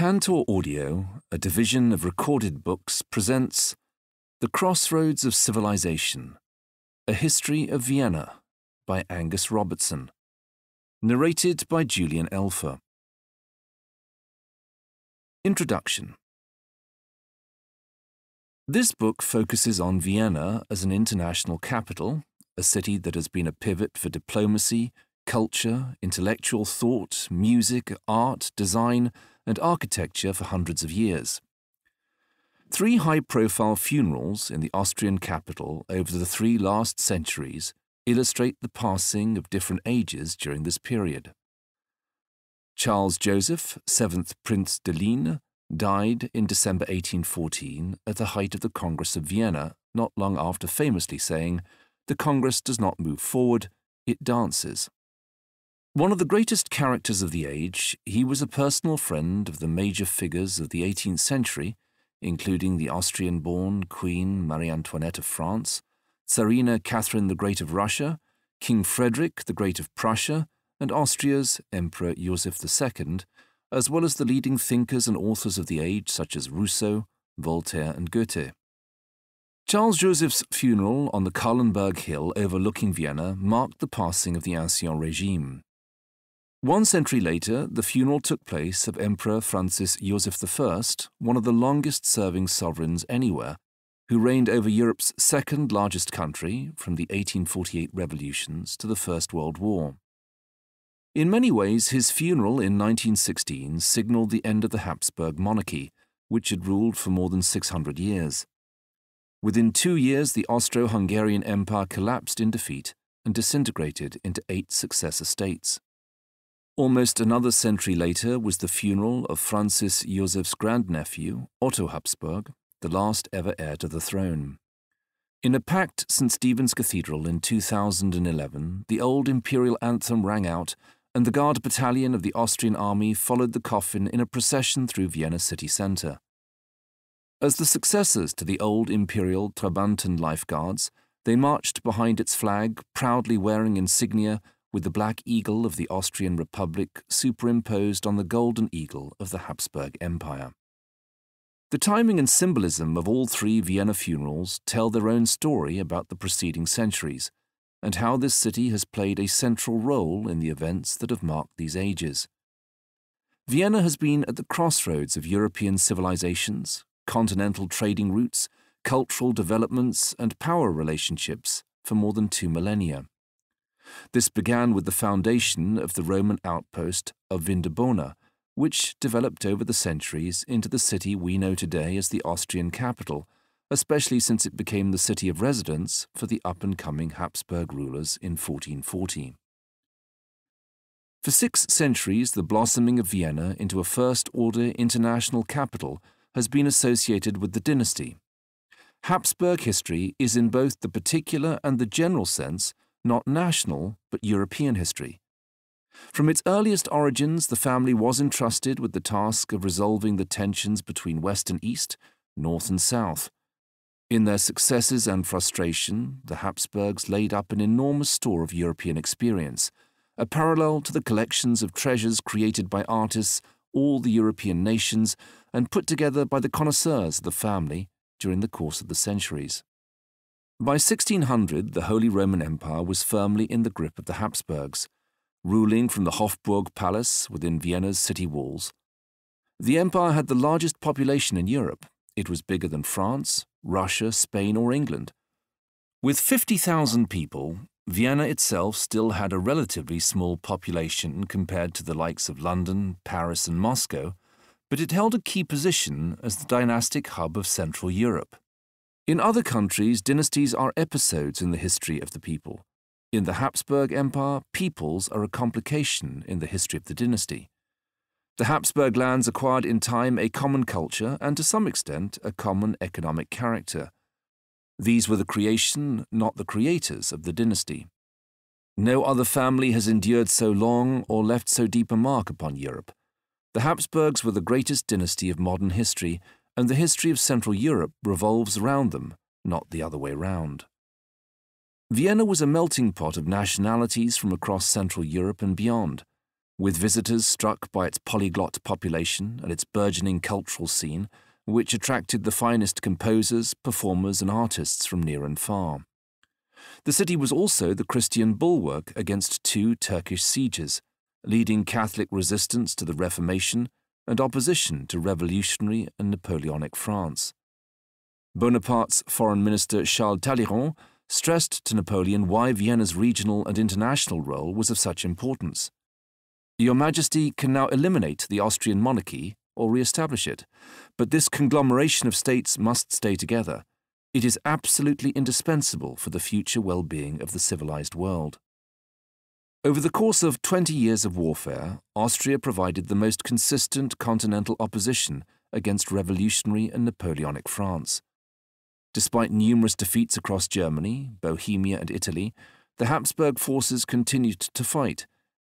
Tantor Audio, a division of recorded books, presents The Crossroads of Civilization A History of Vienna by Angus Robertson. Narrated by Julian Elfer. Introduction This book focuses on Vienna as an international capital, a city that has been a pivot for diplomacy, culture, intellectual thought, music, art, design, and architecture for hundreds of years. Three high profile funerals in the Austrian capital over the three last centuries illustrate the passing of different ages during this period. Charles Joseph, 7th Prince de Ligne, died in December 1814 at the height of the Congress of Vienna, not long after famously saying, The Congress does not move forward, it dances. One of the greatest characters of the age, he was a personal friend of the major figures of the 18th century, including the Austrian born Queen Marie Antoinette of France, Tsarina Catherine the Great of Russia, King Frederick the Great of Prussia, and Austria's Emperor Joseph II, as well as the leading thinkers and authors of the age such as Rousseau, Voltaire, and Goethe. Charles Joseph's funeral on the Kahlenberg Hill overlooking Vienna marked the passing of the Ancien Regime. One century later, the funeral took place of Emperor Francis Joseph I, one of the longest serving sovereigns anywhere, who reigned over Europe's second largest country from the 1848 revolutions to the First World War. In many ways, his funeral in 1916 signaled the end of the Habsburg monarchy, which had ruled for more than 600 years. Within two years, the Austro Hungarian Empire collapsed in defeat and disintegrated into eight successor states. Almost another century later was the funeral of Francis Josef's grandnephew, Otto Habsburg, the last ever heir to the throne. In a packed St. Stephen's Cathedral in 2011, the old imperial anthem rang out, and the Guard Battalion of the Austrian army followed the coffin in a procession through Vienna city centre. As the successors to the old imperial Trabanten Life Guards, they marched behind its flag, proudly wearing insignia with the black eagle of the Austrian Republic superimposed on the golden eagle of the Habsburg Empire. The timing and symbolism of all three Vienna funerals tell their own story about the preceding centuries, and how this city has played a central role in the events that have marked these ages. Vienna has been at the crossroads of European civilizations, continental trading routes, cultural developments, and power relationships for more than two millennia. This began with the foundation of the Roman outpost of Vindobona, which developed over the centuries into the city we know today as the Austrian capital, especially since it became the city of residence for the up-and-coming Habsburg rulers in 1440. For six centuries, the blossoming of Vienna into a first-order international capital has been associated with the dynasty. Habsburg history is in both the particular and the general sense not national, but European history. From its earliest origins, the family was entrusted with the task of resolving the tensions between West and East, North and South. In their successes and frustration, the Habsburgs laid up an enormous store of European experience, a parallel to the collections of treasures created by artists all the European nations and put together by the connoisseurs of the family during the course of the centuries. By 1600, the Holy Roman Empire was firmly in the grip of the Habsburgs, ruling from the Hofburg Palace within Vienna's city walls. The empire had the largest population in Europe. It was bigger than France, Russia, Spain, or England. With 50,000 people, Vienna itself still had a relatively small population compared to the likes of London, Paris, and Moscow, but it held a key position as the dynastic hub of Central Europe. In other countries, dynasties are episodes in the history of the people. In the Habsburg Empire, peoples are a complication in the history of the dynasty. The Habsburg lands acquired in time a common culture and to some extent a common economic character. These were the creation, not the creators, of the dynasty. No other family has endured so long or left so deep a mark upon Europe. The Habsburgs were the greatest dynasty of modern history and the history of Central Europe revolves around them, not the other way round. Vienna was a melting pot of nationalities from across Central Europe and beyond. with visitors struck by its polyglot population and its burgeoning cultural scene, which attracted the finest composers, performers, and artists from near and far. The city was also the Christian bulwark against two Turkish sieges, leading Catholic resistance to the Reformation and opposition to revolutionary and Napoleonic France. Bonaparte's foreign minister Charles Talleyrand stressed to Napoleon why Vienna's regional and international role was of such importance. Your Majesty can now eliminate the Austrian monarchy or re-establish it, but this conglomeration of states must stay together. It is absolutely indispensable for the future well-being of the civilized world. Over the course of 20 years of warfare, Austria provided the most consistent continental opposition against revolutionary and Napoleonic France. Despite numerous defeats across Germany, Bohemia, and Italy, the Habsburg forces continued to fight,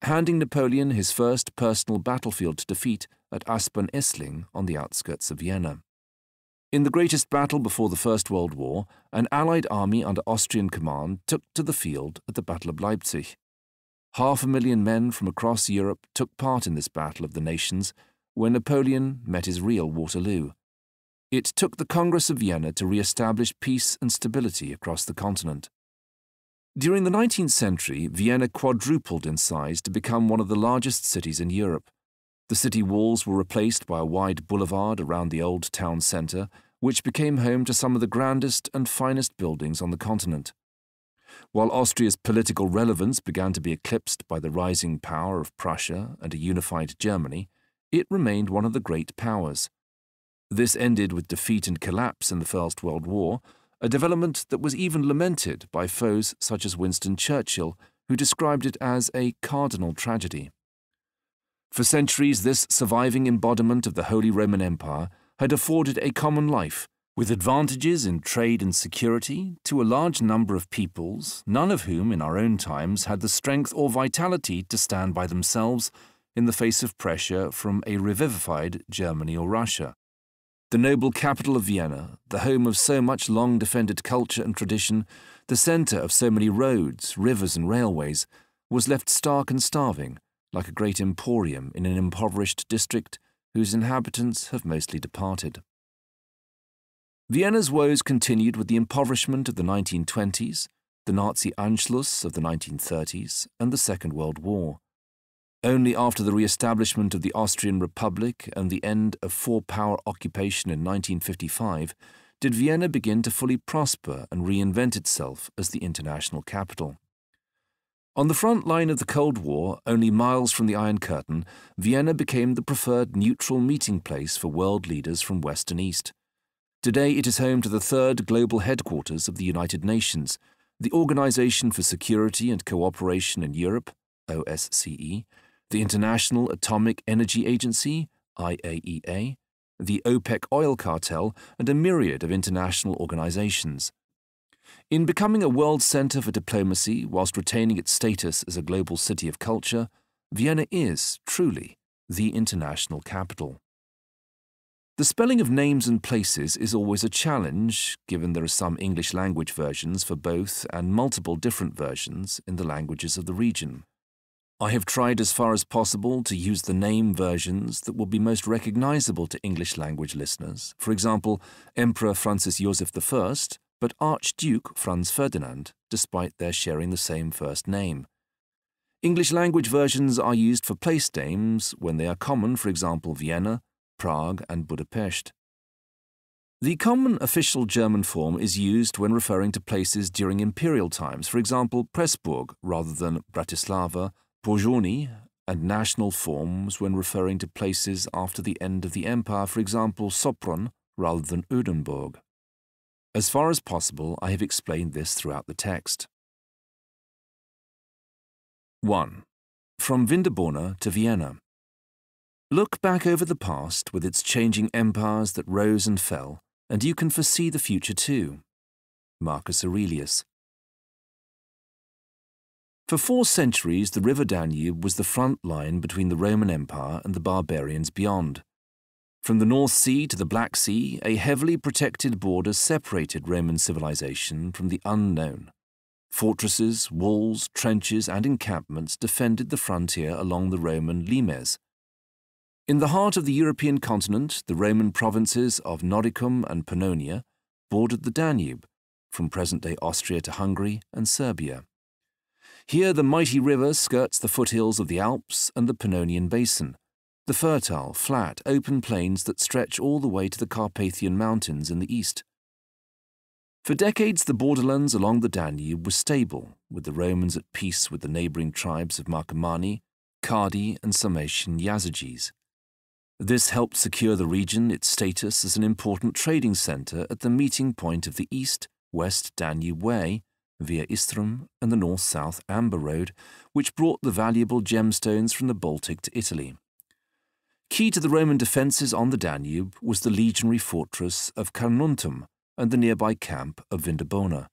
handing Napoleon his first personal battlefield defeat at Aspern-Essling on the outskirts of Vienna. In the greatest battle before the First World War, an Allied army under Austrian command took to the field at the Battle of Leipzig. Half a million men from across Europe took part in this battle of the nations, where Napoleon met his real Waterloo. It took the Congress of Vienna to re-establish peace and stability across the continent. During the 19th century, Vienna quadrupled in size to become one of the largest cities in Europe. The city walls were replaced by a wide boulevard around the old town centre, which became home to some of the grandest and finest buildings on the continent. While Austria's political relevance began to be eclipsed by the rising power of Prussia and a unified Germany, it remained one of the great powers. This ended with defeat and collapse in the First World War, a development that was even lamented by foes such as Winston Churchill, who described it as a cardinal tragedy. For centuries, this surviving embodiment of the Holy Roman Empire had afforded a common life, with advantages in trade and security, to a large number of peoples, none of whom in our own times had the strength or vitality to stand by themselves in the face of pressure from a revivified Germany or Russia. The noble capital of Vienna, the home of so much long defended culture and tradition, the centre of so many roads, rivers, and railways, was left stark and starving, like a great emporium in an impoverished district whose inhabitants have mostly departed. Vienna's woes continued with the impoverishment of the 1920s, the Nazi Anschluss of the 1930s, and the Second World War. Only after the re-establishment of the Austrian Republic and the end of four-power occupation in 1955 did Vienna begin to fully prosper and reinvent itself as the international capital. On the front line of the Cold War, only miles from the Iron Curtain, Vienna became the preferred neutral meeting place for world leaders from West and East. Today it is home to the third global headquarters of the United Nations, the Organization for Security and Cooperation in Europe, OSCE, the International Atomic Energy Agency, IAEA, the OPEC oil cartel, and a myriad of international organizations. In becoming a world center for diplomacy whilst retaining its status as a global city of culture, Vienna is, truly, the international capital. The spelling of names and places is always a challenge, given there are some English language versions for both and multiple different versions in the languages of the region. I have tried as far as possible to use the name versions that will be most recognizable to English language listeners, for example, Emperor Francis Joseph I, but Archduke Franz Ferdinand, despite their sharing the same first name. English language versions are used for place names when they are common, for example, Vienna, Prague, and Budapest. The common official German form is used when referring to places during imperial times, for example, Pressburg rather than Bratislava Pozsony and national forms when referring to places after the end of the empire, for example, Sopron rather than Ödenburg. As far as possible, I have explained this throughout the text. 1. From Vindobona to Vienna. Look back over the past with its changing empires that rose and fell, and you can foresee the future too. Marcus Aurelius. For four centuries, the river Danube was the front line between the Roman Empire and the barbarians beyond. From the North Sea to the Black Sea, a heavily protected border separated Roman civilization from the unknown. Fortresses, walls, trenches, and encampments defended the frontier along the Roman limes. In the heart of the European continent, the Roman provinces of Noricum and Pannonia bordered the Danube, from present-day Austria to Hungary and Serbia. Here the mighty river skirts the foothills of the Alps and the Pannonian Basin, the fertile, flat, open plains that stretch all the way to the Carpathian Mountains in the east. For decades, the borderlands along the Danube were stable, with the Romans at peace with the neighbouring tribes of Marcomanni, Quadi, and Sarmatian Yazyges. This helped secure the region its status as an important trading centre at the meeting point of the east-west Danube Way, via Istrum and the north-south Amber Road, which brought the valuable gemstones from the Baltic to Italy. Key to the Roman defences on the Danube was the legionary fortress of Carnuntum, and the nearby camp of Vindobona.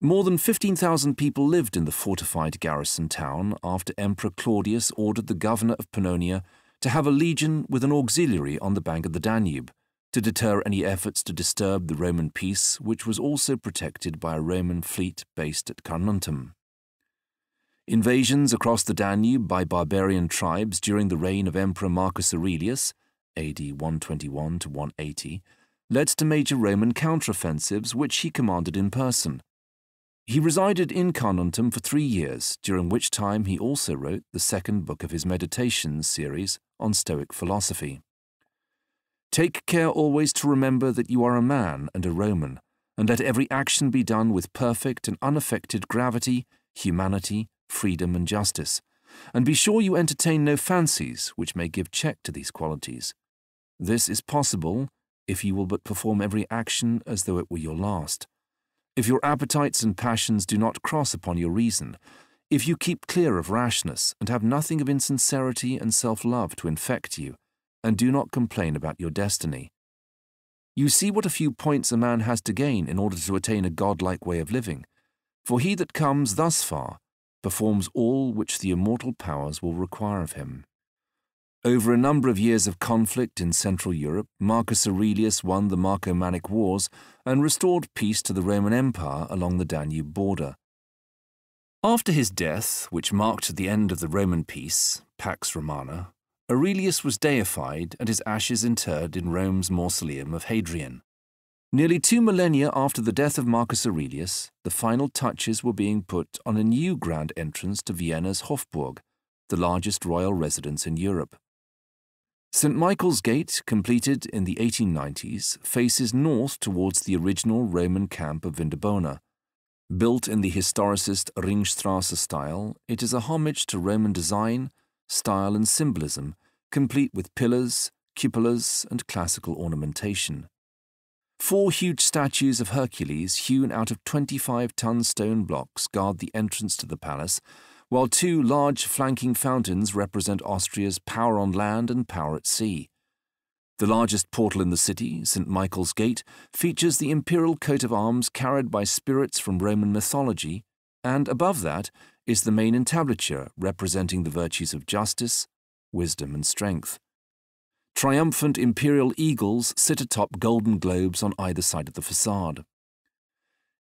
More than 15,000 people lived in the fortified garrison town after Emperor Claudius ordered the governor of Pannonia to have a legion with an auxiliary on the bank of the Danube to deter any efforts to disturb the Roman peace, which was also protected by a Roman fleet based at Carnuntum. Invasions across the Danube by barbarian tribes during the reign of Emperor Marcus Aurelius, AD 121 to 180, led to major Roman counteroffensives which he commanded in person. He resided in Carnuntum for three years, during which time he also wrote the second book of his Meditations series on Stoic philosophy. Take care always to remember that you are a man and a Roman, and let every action be done with perfect and unaffected gravity, humanity, freedom, and justice, and be sure you entertain no fancies which may give check to these qualities. This is possible if you will but perform every action as though it were your last. If your appetites and passions do not cross upon your reason, if you keep clear of rashness and have nothing of insincerity and self-love to infect you, and do not complain about your destiny. You see what a few points a man has to gain in order to attain a godlike way of living, for he that comes thus far performs all which the immortal powers will require of him. Over a number of years of conflict in Central Europe, Marcus Aurelius won the Marcomannic Wars and restored peace to the Roman Empire along the Danube border. After his death, which marked the end of the Roman peace, Pax Romana, Aurelius was deified and his ashes interred in Rome's mausoleum of Hadrian. Nearly two millennia after the death of Marcus Aurelius, the final touches were being put on a new grand entrance to Vienna's Hofburg, the largest royal residence in Europe. St. Michael's Gate, completed in the 1890s, faces north towards the original Roman camp of Vindobona. Built in the historicist Ringstrasse style, it is a homage to Roman design, style and symbolism, complete with pillars, cupolas, and classical ornamentation. Four huge statues of Hercules hewn out of 25-ton stone blocks guard the entrance to the palace, while two large flanking fountains represent Austria's power on land and power at sea. The largest portal in the city, St. Michael's Gate, features the imperial coat of arms carried by spirits from Roman mythology, and above that is the main entablature representing the virtues of justice, wisdom, and strength. Triumphant imperial eagles sit atop golden globes on either side of the facade.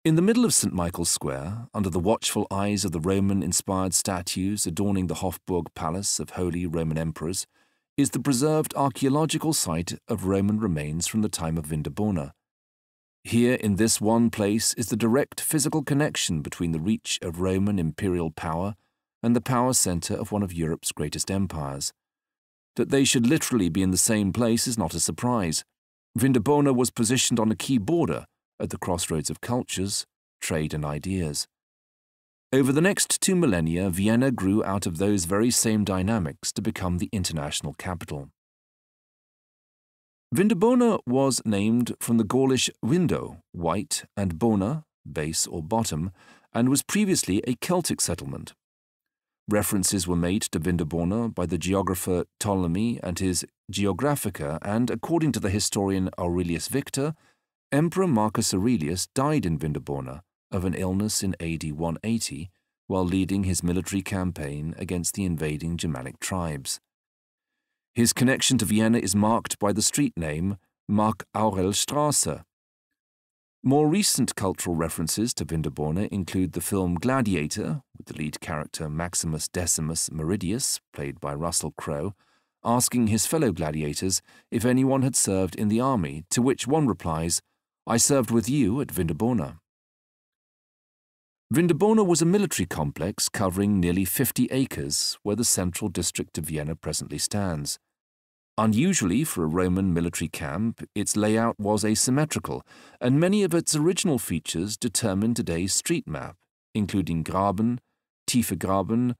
In the middle of St. Michael's Square, under the watchful eyes of the Roman-inspired statues adorning the Hofburg Palace of Holy Roman Emperors, is the preserved archaeological site of Roman remains from the time of Vindobona. Here in this one place is the direct physical connection between the reach of Roman imperial power and the power centre of one of Europe's greatest empires. That they should literally be in the same place is not a surprise. Vindobona was positioned on a key border, at the crossroads of cultures, trade, and ideas. Over the next two millennia, Vienna grew out of those very same dynamics to become the international capital. Vindobona was named from the Gaulish vindo, white, and bona, base or bottom, and was previously a Celtic settlement. References were made to Vindobona by the geographer Ptolemy and his Geographica, and according to the historian Aurelius Victor, Emperor Marcus Aurelius died in Vindobona of an illness in AD 180 while leading his military campaign against the invading Germanic tribes. His connection to Vienna is marked by the street name Mark Aurel Strasse. More recent cultural references to Vindobona include the film Gladiator, with the lead character Maximus Decimus Meridius, played by Russell Crowe, asking his fellow gladiators if anyone had served in the army, to which one replies, I served with you at Vindobona. Vindobona was a military complex covering nearly 50 acres where the central district of Vienna presently stands. Unusually for a Roman military camp, its layout was asymmetrical, and many of its original features determine today's street map, including Graben, Tiefe Graben,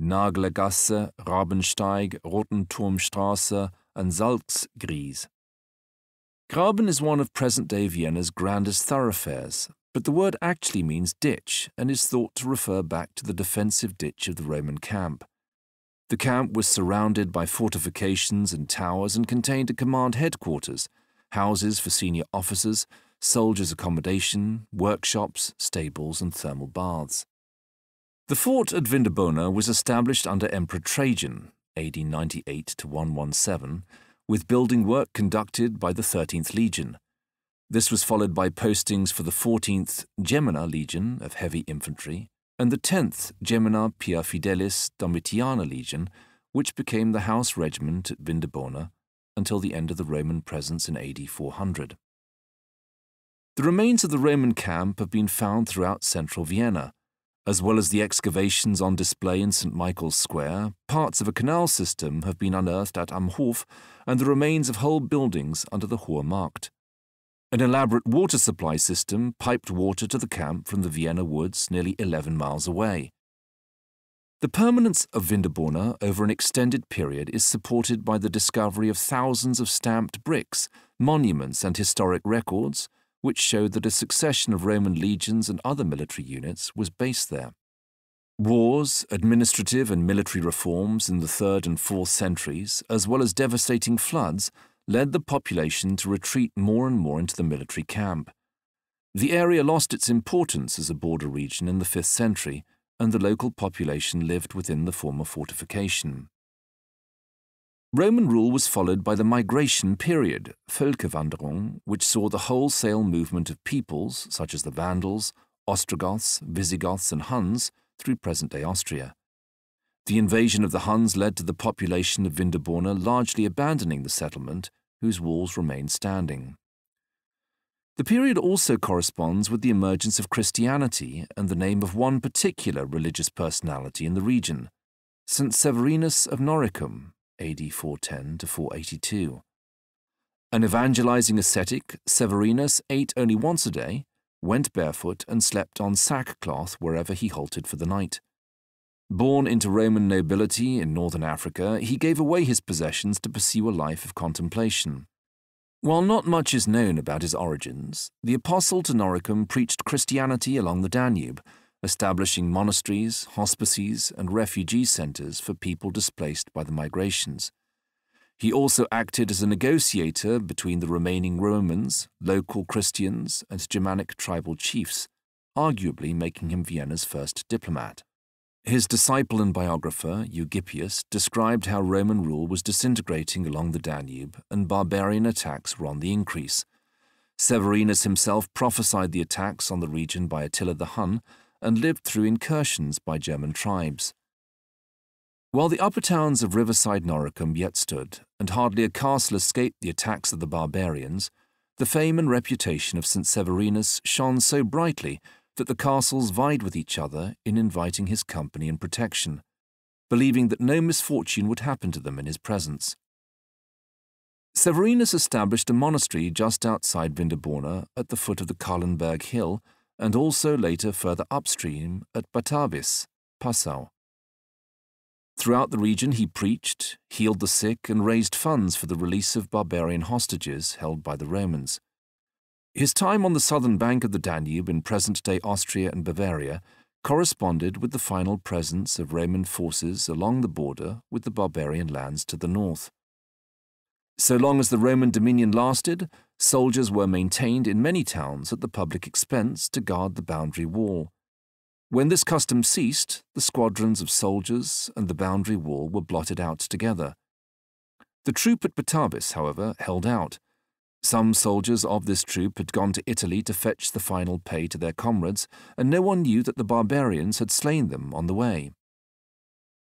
Naglergasse, Rabensteig, Rotenturmstrasse, and Salzgries. Graben is one of present-day Vienna's grandest thoroughfares, but the word actually means ditch and is thought to refer back to the defensive ditch of the Roman camp. The camp was surrounded by fortifications and towers and contained a command headquarters, houses for senior officers, soldiers' accommodation, workshops, stables, and thermal baths. The fort at Vindobona was established under Emperor Trajan, AD 98 to 117, with building work conducted by the 13th Legion. This was followed by postings for the 14th Gemina Legion of Heavy Infantry and the 10th Gemina Pia Fidelis Domitiana Legion, which became the house regiment at Vindobona until the end of the Roman presence in AD 400. The remains of the Roman camp have been found throughout central Vienna, as well as the excavations on display in St. Michael's Square, parts of a canal system have been unearthed at Am Hof and the remains of whole buildings under the Hohe Markt. An elaborate water supply system piped water to the camp from the Vienna woods nearly 11 miles away. The permanence of Vindobona over an extended period is supported by the discovery of thousands of stamped bricks, monuments, and historic records, which show that a succession of Roman legions and other military units was based there. Wars, administrative and military reforms in the 3rd and 4th centuries, as well as devastating floods, led the population to retreat more and more into the military camp. The area lost its importance as a border region in the 5th century, and the local population lived within the former fortification. Roman rule was followed by the migration period, Völkerwanderung, which saw the wholesale movement of peoples, such as the Vandals, Ostrogoths, Visigoths, and Huns, through present-day Austria. The invasion of the Huns led to the population of Vindobona largely abandoning the settlement, whose walls remained standing. The period also corresponds with the emergence of Christianity and the name of one particular religious personality in the region, St. Severinus of Noricum, AD 410 to 482. An evangelizing ascetic, Severinus ate only once a day, went barefoot, and slept on sackcloth wherever he halted for the night. Born into Roman nobility in northern Africa, he gave away his possessions to pursue a life of contemplation. While not much is known about his origins, the apostle to Noricum preached Christianity along the Danube, establishing monasteries, hospices, and refugee centers for people displaced by the migrations. He also acted as a negotiator between the remaining Romans, local Christians, and Germanic tribal chiefs, arguably making him Vienna's first diplomat. His disciple and biographer, Eugippius, described how Roman rule was disintegrating along the Danube and barbarian attacks were on the increase. Severinus himself prophesied the attacks on the region by Attila the Hun and lived through incursions by German tribes. While the upper towns of riverside Noricum yet stood, and hardly a castle escaped the attacks of the barbarians, the fame and reputation of St. Severinus shone so brightly that the castles vied with each other in inviting his company and protection, believing that no misfortune would happen to them in his presence. Severinus established a monastery just outside Vindobona at the foot of the Kahlenberg hill and also later further upstream at Batavis, Passau. Throughout the region he preached, healed the sick and raised funds for the release of barbarian hostages held by the Romans. His time on the southern bank of the Danube in present-day Austria and Bavaria corresponded with the final presence of Roman forces along the border with the barbarian lands to the north. So long as the Roman dominion lasted, soldiers were maintained in many towns at the public expense to guard the boundary wall. When this custom ceased, the squadrons of soldiers and the boundary wall were blotted out together. The troop at Batavis, however, held out, Some soldiers of this troop had gone to Italy to fetch the final pay to their comrades, and no one knew that the barbarians had slain them on the way.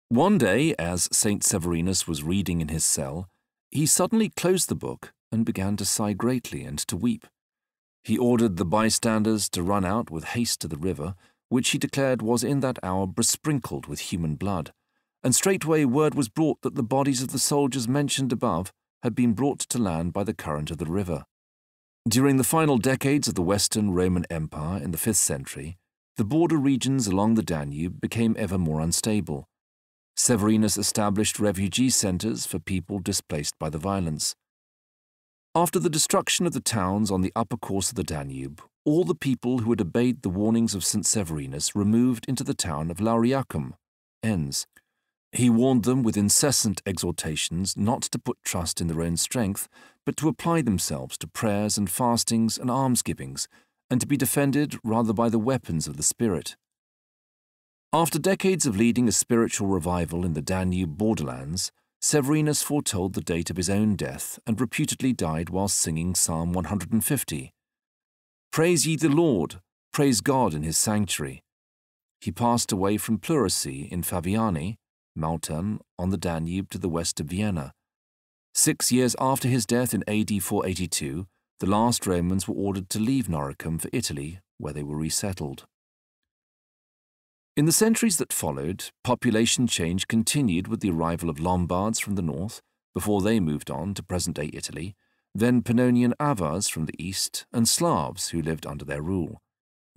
One day, as St. Severinus was reading in his cell, he suddenly closed the book and began to sigh greatly and to weep. He ordered the bystanders to run out with haste to the river, which he declared was in that hour besprinkled with human blood, and straightway word was brought that the bodies of the soldiers mentioned above had been brought to land by the current of the river. During the final decades of the Western Roman Empire in the 5th century, the border regions along the Danube became ever more unstable. Severinus established refugee centres for people displaced by the violence. After the destruction of the towns on the upper course of the Danube, all the people who had obeyed the warnings of St. Severinus removed into the town of Lauriacum, Enns. He warned them with incessant exhortations not to put trust in their own strength, but to apply themselves to prayers and fastings and almsgivings, and to be defended rather by the weapons of the Spirit. After decades of leading a spiritual revival in the Danube borderlands, Severinus foretold the date of his own death and reputedly died while singing Psalm 150. Praise ye the Lord, praise God in his sanctuary. He passed away from pleurisy in Faviani, Mautern, on the Danube to the west of Vienna. Six years after his death in AD 482, the last Romans were ordered to leave Noricum for Italy, where they were resettled. In the centuries that followed, population change continued with the arrival of Lombards from the north, before they moved on to present day Italy, then Pannonian Avars from the east, and Slavs who lived under their rule.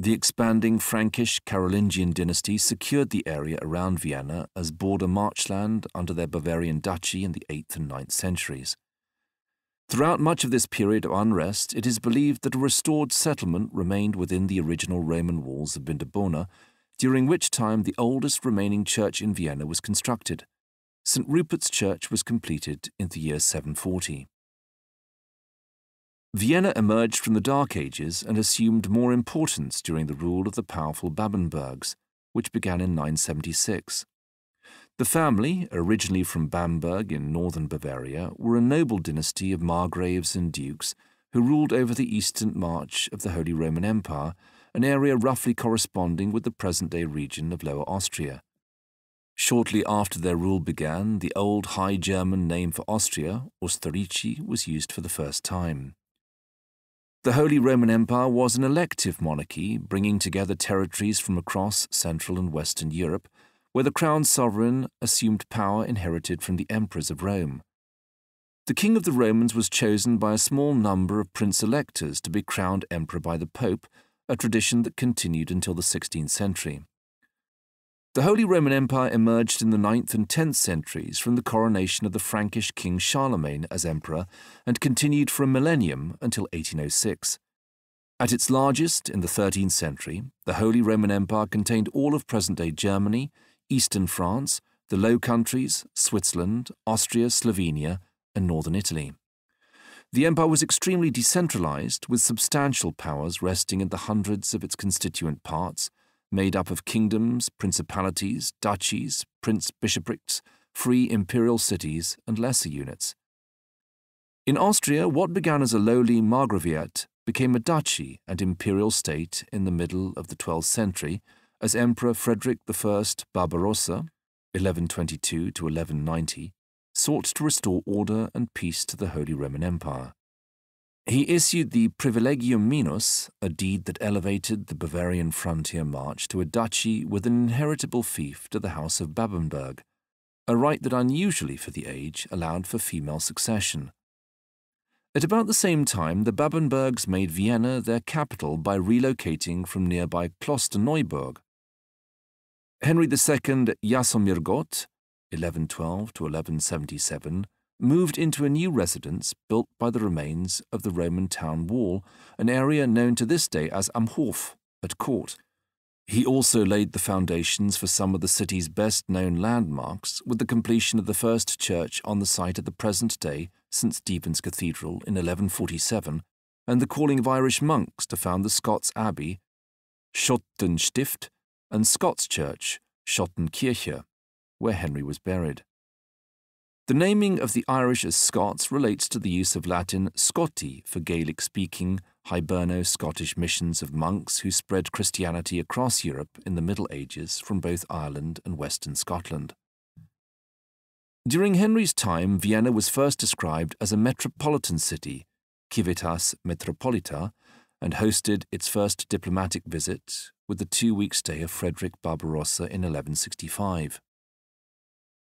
The expanding Frankish Carolingian dynasty secured the area around Vienna as border marchland under their Bavarian duchy in the 8th and 9th centuries. Throughout much of this period of unrest, it is believed that a restored settlement remained within the original Roman walls of Vindobona during which time the oldest remaining church in Vienna was constructed. St. Rupert's Church was completed in the year 740. Vienna emerged from the Dark Ages and assumed more importance during the rule of the powerful Babenbergs, which began in 976. The family, originally from Bamberg in northern Bavaria, were a noble dynasty of margraves and dukes who ruled over the eastern march of the Holy Roman Empire an area roughly corresponding with the present-day region of Lower Austria. Shortly after their rule began, the old High German name for Austria, Ostarrichi, was used for the first time. The Holy Roman Empire was an elective monarchy, bringing together territories from across Central and Western Europe, where the crowned sovereign assumed power inherited from the emperors of Rome. The king of the Romans was chosen by a small number of prince-electors to be crowned emperor by the pope, a tradition that continued until the 16th century. The Holy Roman Empire emerged in the 9th and 10th centuries from the coronation of the Frankish king Charlemagne as emperor and continued for a millennium until 1806. At its largest in the 13th century, the Holy Roman Empire contained all of present-day Germany, eastern France, the Low Countries, Switzerland, Austria, Slovenia, and northern Italy. The empire was extremely decentralized, with substantial powers resting in the hundreds of its constituent parts, made up of kingdoms, principalities, duchies, prince-bishoprics, free imperial cities, and lesser units. In Austria, what began as a lowly margraviate became a duchy and imperial state in the middle of the 12th century as Emperor Frederick I Barbarossa, 1122 to 1190, sought to restore order and peace to the Holy Roman Empire. He issued the Privilegium Minus, a deed that elevated the Bavarian frontier march to a duchy with an inheritable fief to the House of Babenberg, a right that unusually for the age allowed for female succession. At about the same time, the Babenbergs made Vienna their capital by relocating from nearby Klosterneuburg. Henry II Jasomirgott 1112 to 1177, moved into a new residence built by the remains of the Roman town wall, an area known to this day as Am Hof, at court. He also laid the foundations for some of the city's best known landmarks with the completion of the first church on the site of the present day St. Stephen's Cathedral in 1147 and the calling of Irish monks to found the Scots Abbey, Schottenstift, and Scots Church, Schottenkirche, where Henry was buried. The naming of the Irish as Scots relates to the use of Latin Scoti for Gaelic speaking Hiberno Scottish missions of monks who spread Christianity across Europe in the Middle Ages from both Ireland and western Scotland. During Henry's time, Vienna was first described as a metropolitan city, civitas metropolita, and hosted its first diplomatic visit with the two week stay of Frederick Barbarossa in 1165.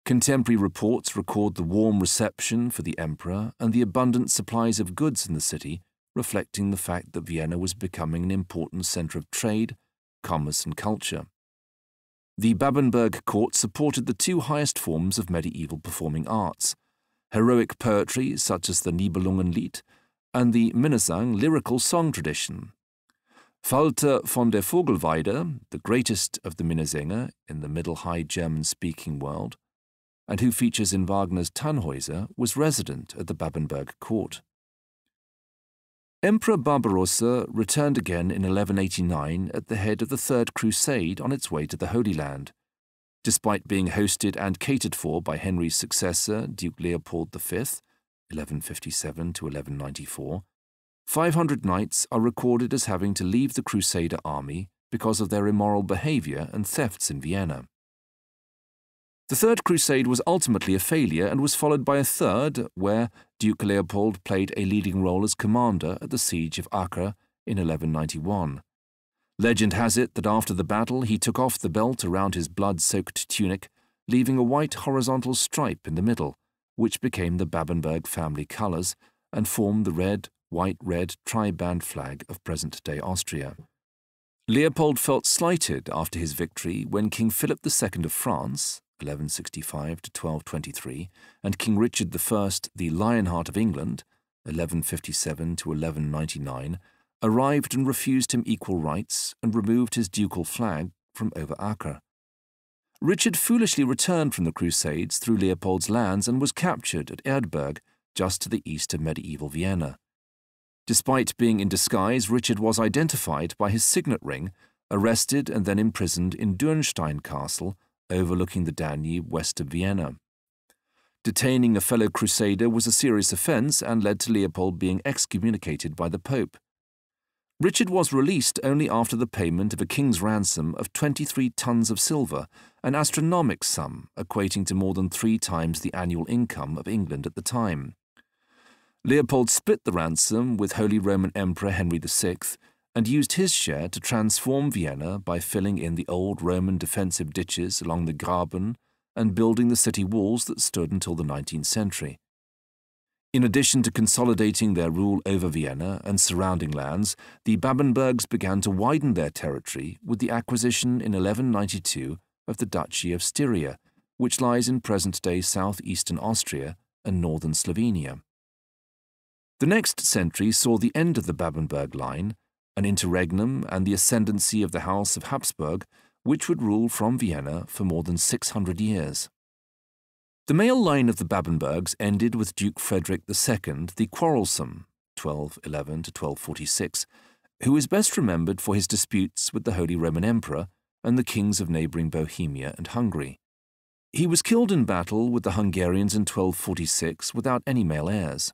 Contemporary reports record the warm reception for the emperor and the abundant supplies of goods in the city, reflecting the fact that Vienna was becoming an important centre of trade, commerce, and culture. The Babenberg court supported the two highest forms of medieval performing arts heroic poetry, such as the Nibelungenlied, and the Minnesang lyrical song tradition. Walther von der Vogelweide, the greatest of the Minnesänger in the Middle High German speaking world, and who features in Wagner's Tannhäuser, was resident at the Babenberg court. Emperor Barbarossa returned again in 1189 at the head of the Third Crusade on its way to the Holy Land. Despite being hosted and catered for by Henry's successor, Duke Leopold V, 1157 to 1194, 500 knights are recorded as having to leave the Crusader army because of their immoral behavior and thefts in Vienna. The Third Crusade was ultimately a failure and was followed by a third, where Duke Leopold played a leading role as commander at the Siege of Acre in 1191. Legend has it that after the battle he took off the belt around his blood soaked tunic, leaving a white horizontal stripe in the middle, which became the Babenberg family colours and formed the red, white-red tri-band flag of present-day Austria. Leopold felt slighted after his victory when King Philip II of France, 1165 to 1223, and King Richard I, the Lionheart of England, 1157 to 1199, arrived and refused him equal rights and removed his ducal flag from over Acre. Richard foolishly returned from the Crusades through Leopold's lands and was captured at Erdberg, just to the east of medieval Vienna. Despite being in disguise, Richard was identified by his signet ring, arrested and then imprisoned in Dürnstein Castle, overlooking the Danube west of Vienna. Detaining a fellow crusader was a serious offence and led to Leopold being excommunicated by the Pope. Richard was released only after the payment of a king's ransom of 23 tons of silver, an astronomical sum equating to more than three times the annual income of England at the time. Leopold split the ransom with Holy Roman Emperor Henry VI and used his share to transform Vienna by filling in the old Roman defensive ditches along the Graben and building the city walls that stood until the 19th century. In addition to consolidating their rule over Vienna and surrounding lands, the Babenbergs began to widen their territory with the acquisition in 1192 of the Duchy of Styria, which lies in present-day southeastern Austria and northern Slovenia. The next century saw the end of the Babenberg line, an interregnum and the ascendancy of the House of Habsburg, which would rule from Vienna for more than 600 years. The male line of the Babenbergs ended with Duke Frederick II the Quarrelsome, 1211 to 1246, who is best remembered for his disputes with the Holy Roman Emperor and the kings of neighbouring Bohemia and Hungary. He was killed in battle with the Hungarians in 1246 without any male heirs.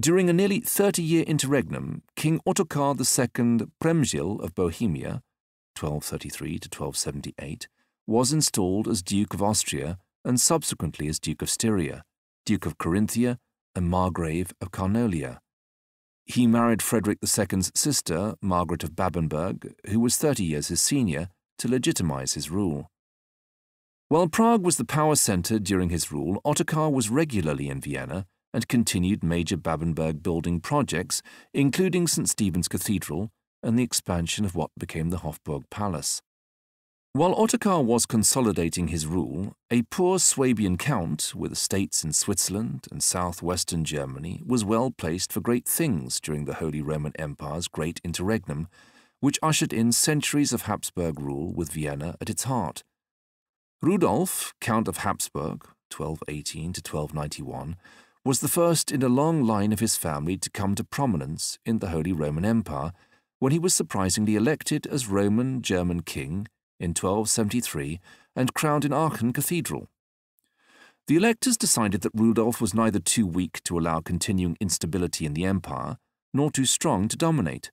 During a nearly 30-year interregnum, King Ottokar II Przemysl of Bohemia, 1233 to 1278, was installed as Duke of Austria and subsequently as Duke of Styria, Duke of Carinthia, and Margrave of Carniola. He married Frederick II's sister, Margaret of Babenberg, who was 30 years his senior, to legitimize his rule. While Prague was the power center during his rule, Ottokar was regularly in Vienna and continued major Babenberg building projects, including St. Stephen's Cathedral and the expansion of what became the Hofburg Palace. While Ottokar was consolidating his rule, a poor Swabian count with estates in Switzerland and southwestern Germany was well placed for great things during the Holy Roman Empire's Great Interregnum, which ushered in centuries of Habsburg rule with Vienna at its heart. Rudolf, Count of Habsburg, 1218 to 1291, was the first in a long line of his family to come to prominence in the Holy Roman Empire when he was surprisingly elected as Roman German king in 1273 and crowned in Aachen Cathedral. The electors decided that Rudolf was neither too weak to allow continuing instability in the empire, nor too strong to dominate.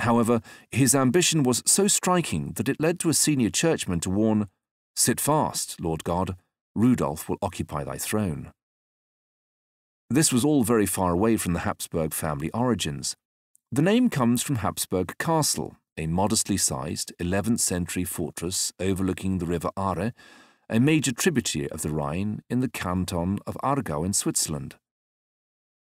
However, his ambition was so striking that it led to a senior churchman to warn, Sit fast, Lord God, Rudolf will occupy thy throne. This was all very far away from the Habsburg family origins. The name comes from Habsburg Castle, a modestly sized 11th century fortress overlooking the river Aare, a major tributary of the Rhine in the canton of Aargau in Switzerland.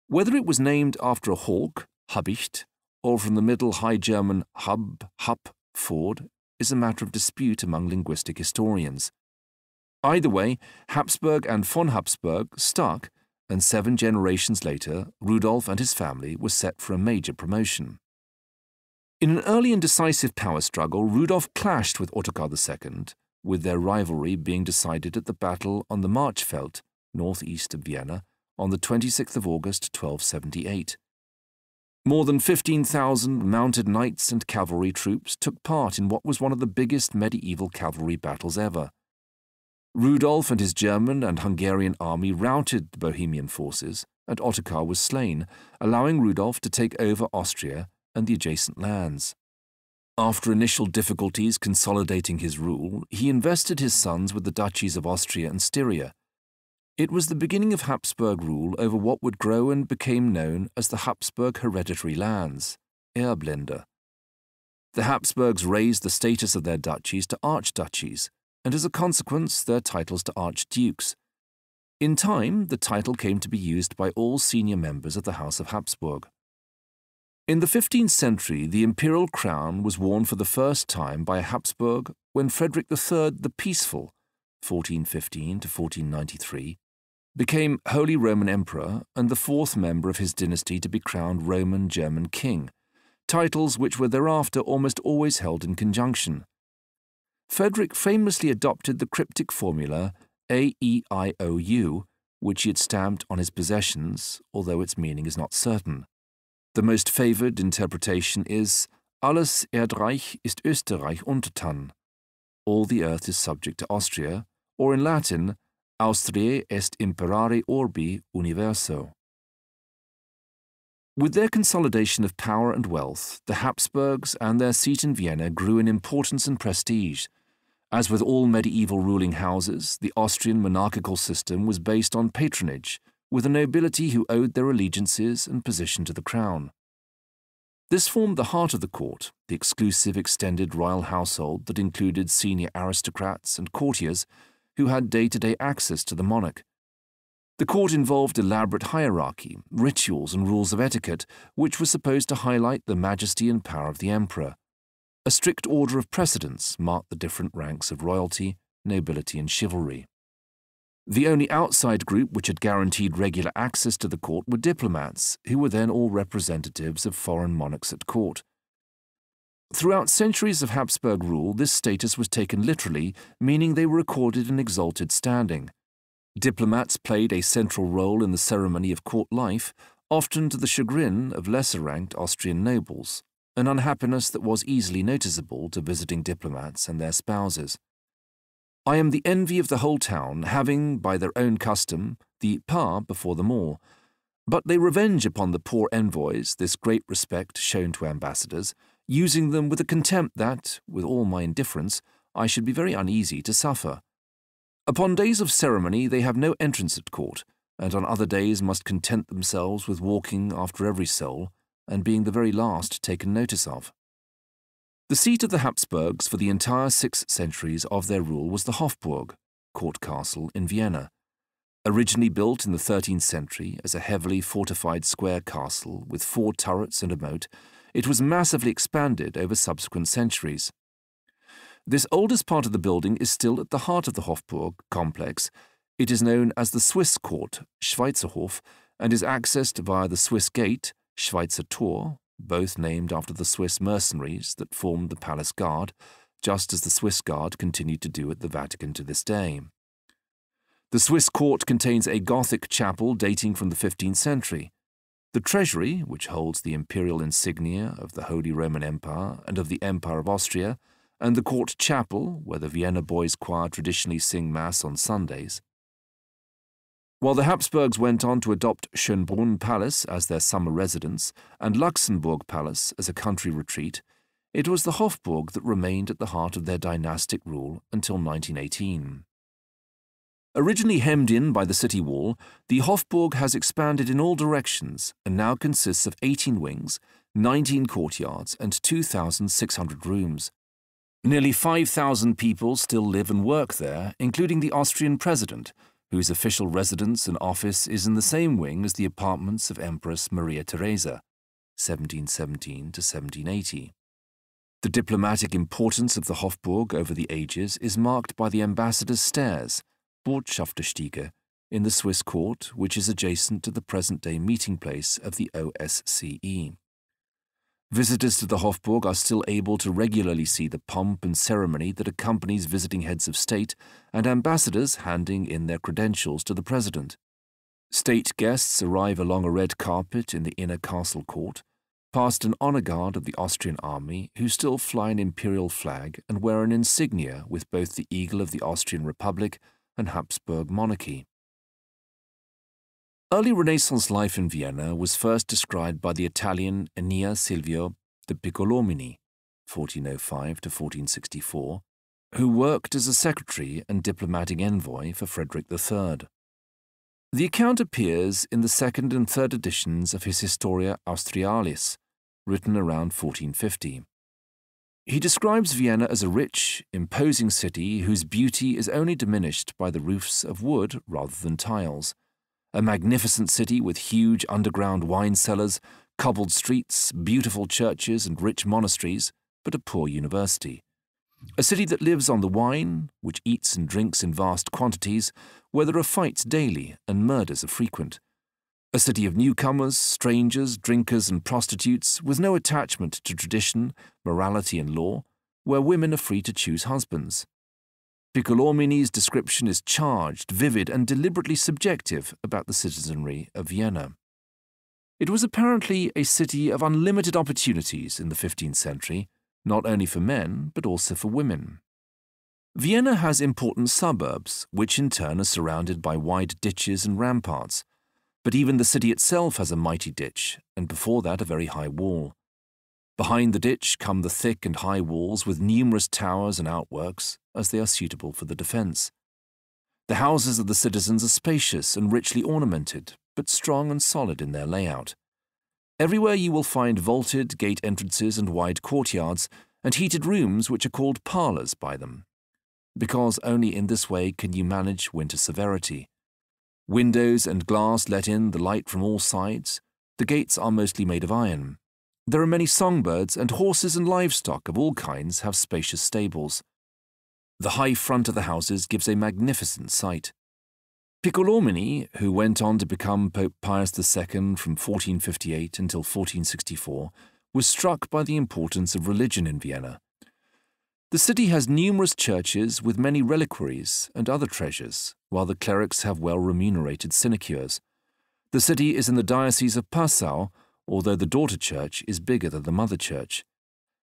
Whether it was named after a hawk, Habicht, or from the Middle High German Hub, Hup, Ford, is a matter of dispute among linguistic historians. Either way, Habsburg and von Habsburg stuck, and seven generations later, Rudolf and his family were set for a major promotion. In an early and decisive power struggle, Rudolf clashed with Ottokar II, with their rivalry being decided at the battle on the Marchfeld, northeast of Vienna, on the 26th of August 1278. More than 15,000 mounted knights and cavalry troops took part in what was one of the biggest medieval cavalry battles ever. Rudolf and his German and Hungarian army routed the Bohemian forces, and Ottokar was slain, allowing Rudolf to take over Austria and the adjacent lands. After initial difficulties consolidating his rule, he invested his sons with the duchies of Austria and Styria. It was the beginning of Habsburg rule over what would grow and became known as the Habsburg hereditary lands, Erbländer. The Habsburgs raised the status of their duchies to archduchies, and as a consequence, their titles to archdukes. In time, the title came to be used by all senior members of the House of Habsburg. In the 15th century, the imperial crown was worn for the first time by Habsburg when Frederick III the Peaceful, 1415 to 1493, became Holy Roman Emperor and the fourth member of his dynasty to be crowned Roman German King, titles which were thereafter almost always held in conjunction. Frederick famously adopted the cryptic formula A E I O U, which he had stamped on his possessions, although its meaning is not certain. The most favoured interpretation is Alles Erdreich ist Österreich untertan. All the earth is subject to Austria, or in Latin, Austriae est imperare orbi universo. With their consolidation of power and wealth, the Habsburgs and their seat in Vienna grew in importance and prestige. As with all medieval ruling houses, the Austrian monarchical system was based on patronage, with a nobility who owed their allegiances and position to the crown. This formed the heart of the court, the exclusive extended royal household that included senior aristocrats and courtiers who had day to day access to the monarch. The court involved elaborate hierarchy, rituals, and rules of etiquette, which were supposed to highlight the majesty and power of the emperor. A strict order of precedence marked the different ranks of royalty, nobility, and chivalry. The only outside group which had guaranteed regular access to the court were diplomats, who were then all representatives of foreign monarchs at court. Throughout centuries of Habsburg rule, this status was taken literally, meaning they were accorded an exalted standing. Diplomats played a central role in the ceremony of court life, often to the chagrin of lesser ranked Austrian nobles, an unhappiness that was easily noticeable to visiting diplomats and their spouses. I am the envy of the whole town, having, by their own custom, the pas before them all. But they revenge upon the poor envoys this great respect shown to ambassadors, using them with a contempt that, with all my indifference, I should be very uneasy to suffer. Upon days of ceremony they have no entrance at court, and on other days must content themselves with walking after every soul, and being the very last taken notice of. The seat of the Habsburgs for the entire six centuries of their rule was the Hofburg, court castle in Vienna. Originally built in the 13th century as a heavily fortified square castle with four turrets and a moat, it was massively expanded over subsequent centuries. This oldest part of the building is still at the heart of the Hofburg complex. It is known as the Swiss Court, Schweizerhof, and is accessed via the Swiss Gate, Schweizer Tor, both named after the Swiss mercenaries that formed the palace guard, just as the Swiss Guard continued to do at the Vatican to this day. The Swiss court contains a Gothic chapel dating from the 15th century. The treasury, which holds the imperial insignia of the Holy Roman Empire and of the Empire of Austria, and the court chapel, where the Vienna Boys Choir traditionally sing Mass on Sundays. While the Habsburgs went on to adopt Schönbrunn Palace as their summer residence and Laxenburg Palace as a country retreat, it was the Hofburg that remained at the heart of their dynastic rule until 1918. Originally hemmed in by the city wall, the Hofburg has expanded in all directions and now consists of 18 wings, 19 courtyards, and 2,600 rooms. Nearly 5,000 people still live and work there, including the Austrian president, whose official residence and office is in the same wing as the apartments of Empress Maria Theresa, 1717 to 1780. The diplomatic importance of the Hofburg over the ages is marked by the ambassador's stairs, Botschafterstiege, in the Swiss court, which is adjacent to the present-day meeting place of the OSCE. Visitors to the Hofburg are still able to regularly see the pomp and ceremony that accompanies visiting heads of state and ambassadors handing in their credentials to the president. State guests arrive along a red carpet in the inner castle court, past an honor guard of the Austrian army who still fly an imperial flag and wear an insignia with both the eagle of the Austrian Republic and Habsburg monarchy. Early Renaissance life in Vienna was first described by the Italian Enea Silvio de Piccolomini, 1405 to 1464, who worked as a secretary and diplomatic envoy for Frederick III. The account appears in the second and third editions of his Historia Austrialis, written around 1450. He describes Vienna as a rich, imposing city whose beauty is only diminished by the roofs of wood rather than tiles. A magnificent city with huge underground wine cellars, cobbled streets, beautiful churches, and rich monasteries, but a poor university. A city that lives on the wine, which eats and drinks in vast quantities, where there are fights daily and murders are frequent a city of newcomers, strangers, drinkers, and prostitutes, with no attachment to tradition, morality, and law, where women are free to choose husbands. Piccolomini's description is charged, vivid, and deliberately subjective about the citizenry of Vienna. It was apparently a city of unlimited opportunities in the 15th century, not only for men, but also for women. Vienna has important suburbs, which in turn are surrounded by wide ditches and ramparts, but even the city itself has a mighty ditch, and before that a very high wall. Behind the ditch come the thick and high walls with numerous towers and outworks, as they are suitable for the defence. The houses of the citizens are spacious and richly ornamented, but strong and solid in their layout. Everywhere you will find vaulted gate entrances and wide courtyards, and heated rooms which are called parlours by them, because only in this way can you manage winter severity. Windows and glass let in the light from all sides. The gates are mostly made of iron. There are many songbirds, and horses and livestock of all kinds have spacious stables. The high front of the houses gives a magnificent sight. Piccolomini, who went on to become Pope Pius II from 1458 until 1464, was struck by the importance of religion in Vienna. The city has numerous churches with many reliquaries and other treasures, while the clerics have well remunerated sinecures. The city is in the Diocese of Passau, although the daughter church is bigger than the mother church.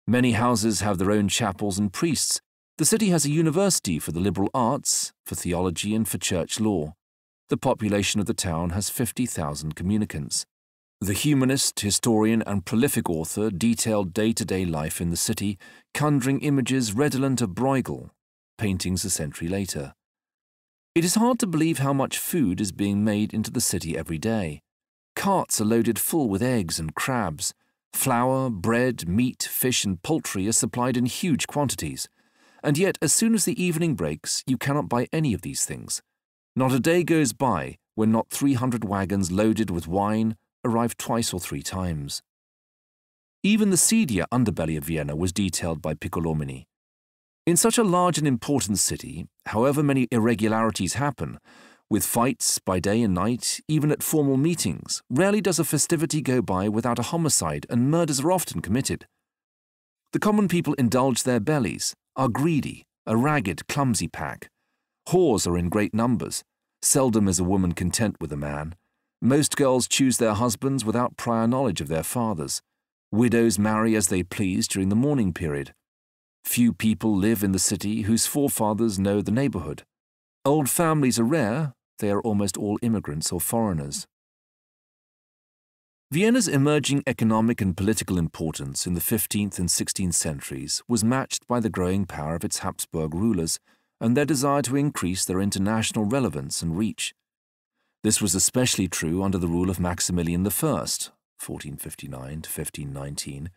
Many houses have their own chapels and priests. The city has a university for the liberal arts, for theology, and for church law. The population of the town has 50,000 communicants. The humanist, historian, and prolific author detailed day to day life in the city, conjuring images redolent of Bruegel, paintings a century later. It is hard to believe how much food is being made into the city every day. Carts are loaded full with eggs and crabs. Flour, bread, meat, fish, and poultry are supplied in huge quantities. And yet, as soon as the evening breaks, you cannot buy any of these things. Not a day goes by when not 300 wagons loaded with wine arrive twice or three times. Even the seedier underbelly of Vienna was detailed by Piccolomini. In such a large and important city, however many irregularities happen, with fights by day and night, even at formal meetings, rarely does a festivity go by without a homicide, and murders are often committed. The common people indulge their bellies, are greedy, a ragged, clumsy pack. Whores are in great numbers. Seldom is a woman content with a man. Most girls choose their husbands without prior knowledge of their fathers. Widows marry as they please during the mourning period. Few people live in the city whose forefathers know the neighborhood. Old families are rare, they are almost all immigrants or foreigners. Vienna's emerging economic and political importance in the 15th and 16th centuries was matched by the growing power of its Habsburg rulers and their desire to increase their international relevance and reach. This was especially true under the rule of Maximilian I, 1459 to 1519,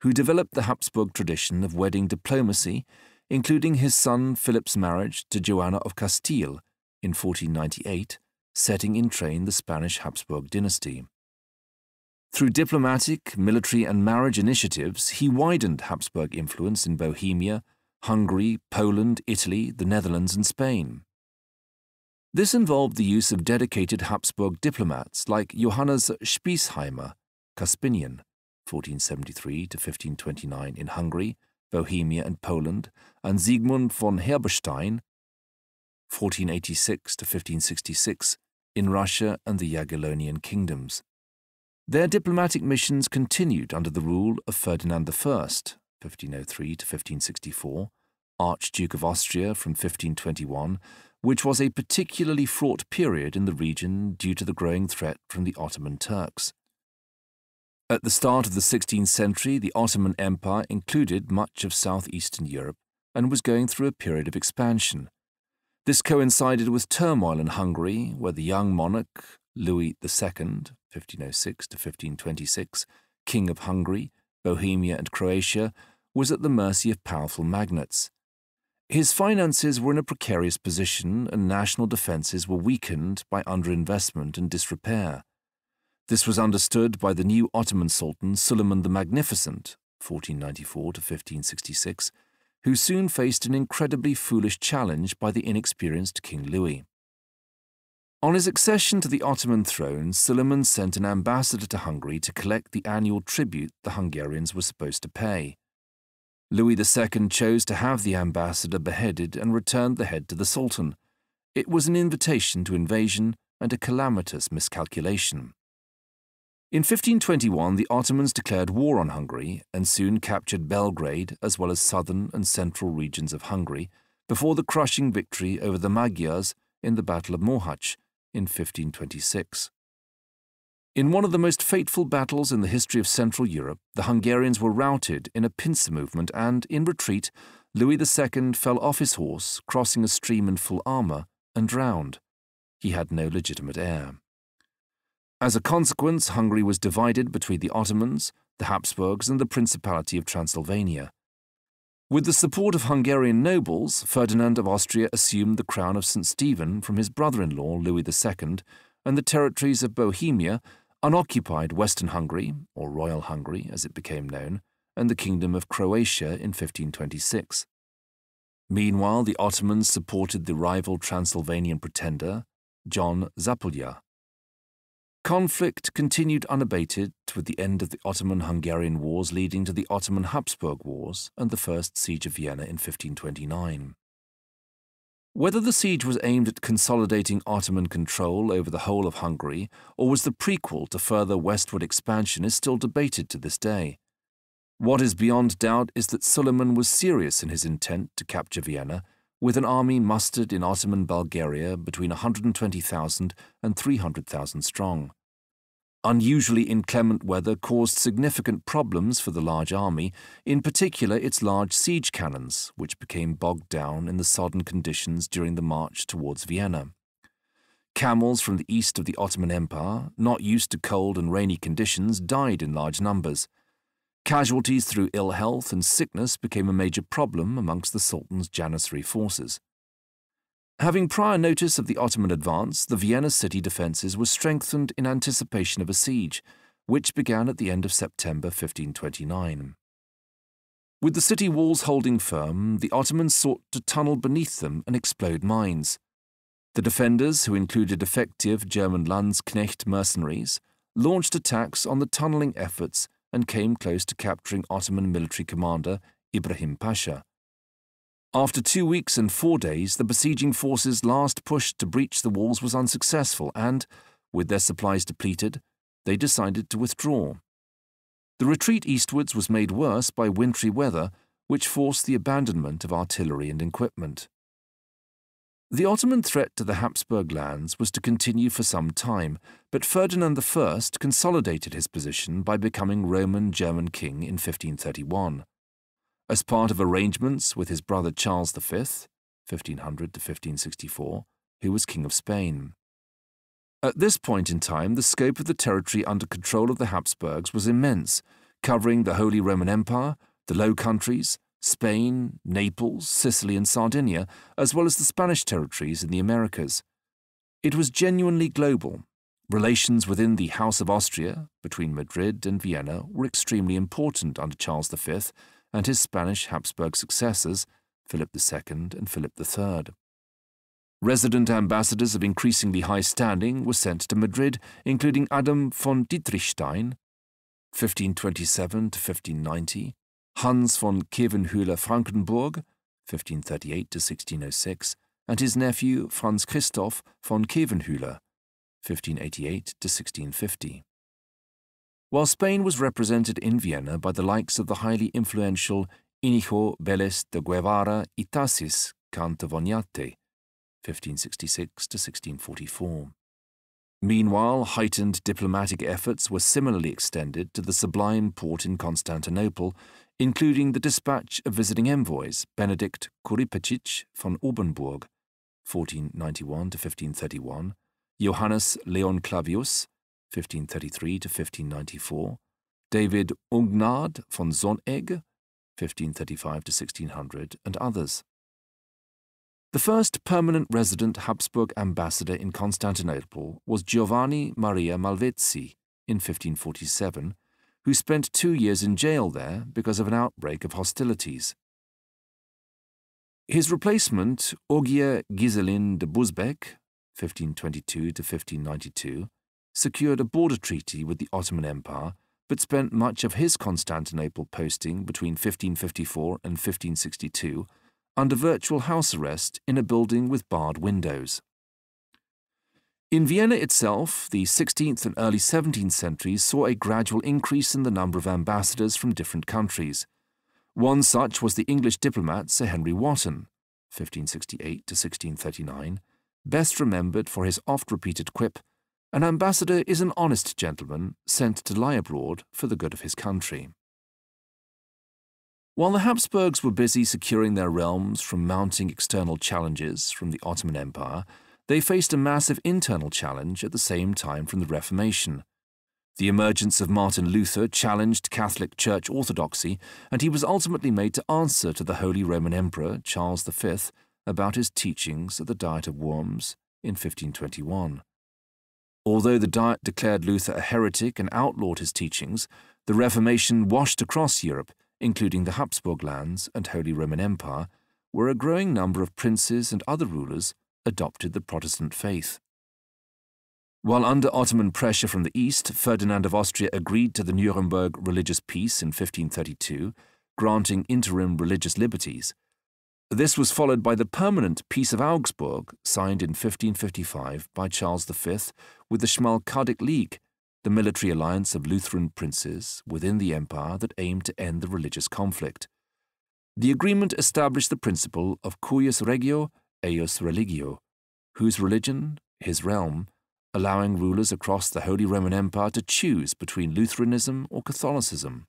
who developed the Habsburg tradition of wedding diplomacy, including his son Philip's marriage to Joanna of Castile in 1498, setting in train the Spanish Habsburg dynasty. Through diplomatic, military, and marriage initiatives, he widened Habsburg influence in Bohemia, Hungary, Poland, Italy, the Netherlands, and Spain. This involved the use of dedicated Habsburg diplomats like Johannes Spiesheimer, Cuspinian, 1473 to 1529 in Hungary, Bohemia, and Poland, and Siegmund von Herberstein, 1486 to 1566 in Russia and the Jagiellonian kingdoms. Their diplomatic missions continued under the rule of Ferdinand I, 1503 to 1564, Archduke of Austria from 1521, which was a particularly fraught period in the region due to the growing threat from the Ottoman Turks. At the start of the 16th century, the Ottoman Empire included much of southeastern Europe and was going through a period of expansion. This coincided with turmoil in Hungary, where the young monarch, Louis II, 1506 to 1526, King of Hungary, Bohemia, and Croatia, was at the mercy of powerful magnates. His finances were in a precarious position, and national defences were weakened by underinvestment and disrepair. This was understood by the new Ottoman Sultan Suleiman the Magnificent, 1494 to 1566, who soon faced an incredibly foolish challenge by the inexperienced King Louis. On his accession to the Ottoman throne, Suleiman sent an ambassador to Hungary to collect the annual tribute the Hungarians were supposed to pay. Louis II chose to have the ambassador beheaded and returned the head to the Sultan. It was an invitation to invasion and a calamitous miscalculation. In 1521, the Ottomans declared war on Hungary and soon captured Belgrade as well as southern and central regions of Hungary before the crushing victory over the Magyars in the Battle of Mohacs in 1526. In one of the most fateful battles in the history of Central Europe, the Hungarians were routed in a pincer movement and, in retreat, Louis II fell off his horse, crossing a stream in full armour, and drowned. He had no legitimate heir. As a consequence, Hungary was divided between the Ottomans, the Habsburgs, and the Principality of Transylvania. With the support of Hungarian nobles, Ferdinand of Austria assumed the crown of St. Stephen from his brother-in-law Louis II, and the territories of Bohemia unoccupied Western Hungary, or Royal Hungary as it became known, and the Kingdom of Croatia in 1526. Meanwhile, the Ottomans supported the rival Transylvanian pretender, John Zapolya. Conflict continued unabated with the end of the Ottoman-Hungarian Wars leading to the Ottoman-Habsburg Wars and the First Siege of Vienna in 1529. Whether the siege was aimed at consolidating Ottoman control over the whole of Hungary or was the prequel to further westward expansion is still debated to this day. What is beyond doubt is that Suleiman was serious in his intent to capture Vienna, with an army mustered in Ottoman Bulgaria between 120,000 and 300,000 strong. Unusually inclement weather caused significant problems for the large army, in particular its large siege cannons, which became bogged down in the sodden conditions during the march towards Vienna. Camels from the east of the Ottoman Empire, not used to cold and rainy conditions, died in large numbers. Casualties through ill health and sickness became a major problem amongst the Sultan's Janissary forces. Having prior notice of the Ottoman advance, the Vienna city defences were strengthened in anticipation of a siege, which began at the end of September 1529. With the city walls holding firm, the Ottomans sought to tunnel beneath them and explode mines. The defenders, who included effective German Landsknecht mercenaries, launched attacks on the tunnelling efforts and came close to capturing Ottoman military commander Ibrahim Pasha. After two weeks and four days, the besieging forces' last push to breach the walls was unsuccessful, and, with their supplies depleted, they decided to withdraw. The retreat eastwards was made worse by wintry weather, which forced the abandonment of artillery and equipment. The Ottoman threat to the Habsburg lands was to continue for some time, but Ferdinand I consolidated his position by becoming Roman German king in 1531. As part of arrangements with his brother Charles V, 1500 to 1564, who was King of Spain. At this point in time, the scope of the territory under control of the Habsburgs was immense, covering the Holy Roman Empire, the Low Countries, Spain, Naples, Sicily, and Sardinia, as well as the Spanish territories in the Americas. It was genuinely global. Relations within the House of Austria, between Madrid and Vienna, were extremely important under Charles V and his Spanish Habsburg successors, Philip II and Philip III. Resident ambassadors of increasingly high standing were sent to Madrid, including Adam von Dietrichstein, 1527 to 1590, Hans von Khevenhüller-Frankenburg, 1538 to 1606, and his nephew Franz Christoph von Khevenhüller, 1588 to 1650. While Spain was represented in Vienna by the likes of the highly influential Inigo Vélez de Guevara y Tasis Count of Oñate, 1566 to 1644. Meanwhile, heightened diplomatic efforts were similarly extended to the Sublime Porte in Constantinople, including the dispatch of visiting envoys Benedict Kuripecic von Oldenburg, 1491 to 1531, Johannes Leunclavius, 1533 to 1594, David Ungnad von Sonegg, 1535 to 1600, and others. The first permanent resident Habsburg ambassador in Constantinople was Giovanni Maria Malvezzi in 1547, who spent two years in jail there because of an outbreak of hostilities. His replacement, Ogier Ghiselin de Busbecq, 1522 to 1592, secured a border treaty with the Ottoman Empire, but spent much of his Constantinople posting between 1554 and 1562 under virtual house arrest in a building with barred windows. In Vienna itself, the 16th and early 17th centuries saw a gradual increase in the number of ambassadors from different countries. One such was the English diplomat Sir Henry Wotton, 1568 to 1639, best remembered for his oft-repeated quip, An ambassador is an honest gentleman sent to lie abroad for the good of his country. While the Habsburgs were busy securing their realms from mounting external challenges from the Ottoman Empire, they faced a massive internal challenge at the same time from the Reformation. The emergence of Martin Luther challenged Catholic Church orthodoxy, and he was ultimately made to answer to the Holy Roman Emperor Charles V about his teachings at the Diet of Worms in 1521. Although the Diet declared Luther a heretic and outlawed his teachings, the Reformation washed across Europe including the Habsburg lands and Holy Roman Empire, where a growing number of princes and other rulers adopted the Protestant faith. While under Ottoman pressure from the east, Ferdinand of Austria agreed to the Nuremberg religious peace in 1532, granting interim religious liberties. This was followed by the permanent Peace of Augsburg, signed in 1555 by Charles V with the Schmalkaldic League, the military alliance of Lutheran princes within the empire that aimed to end the religious conflict. The agreement established the principle of cuius regio, eius religio, whose religion, his realm, allowing rulers across the Holy Roman Empire to choose between Lutheranism or Catholicism.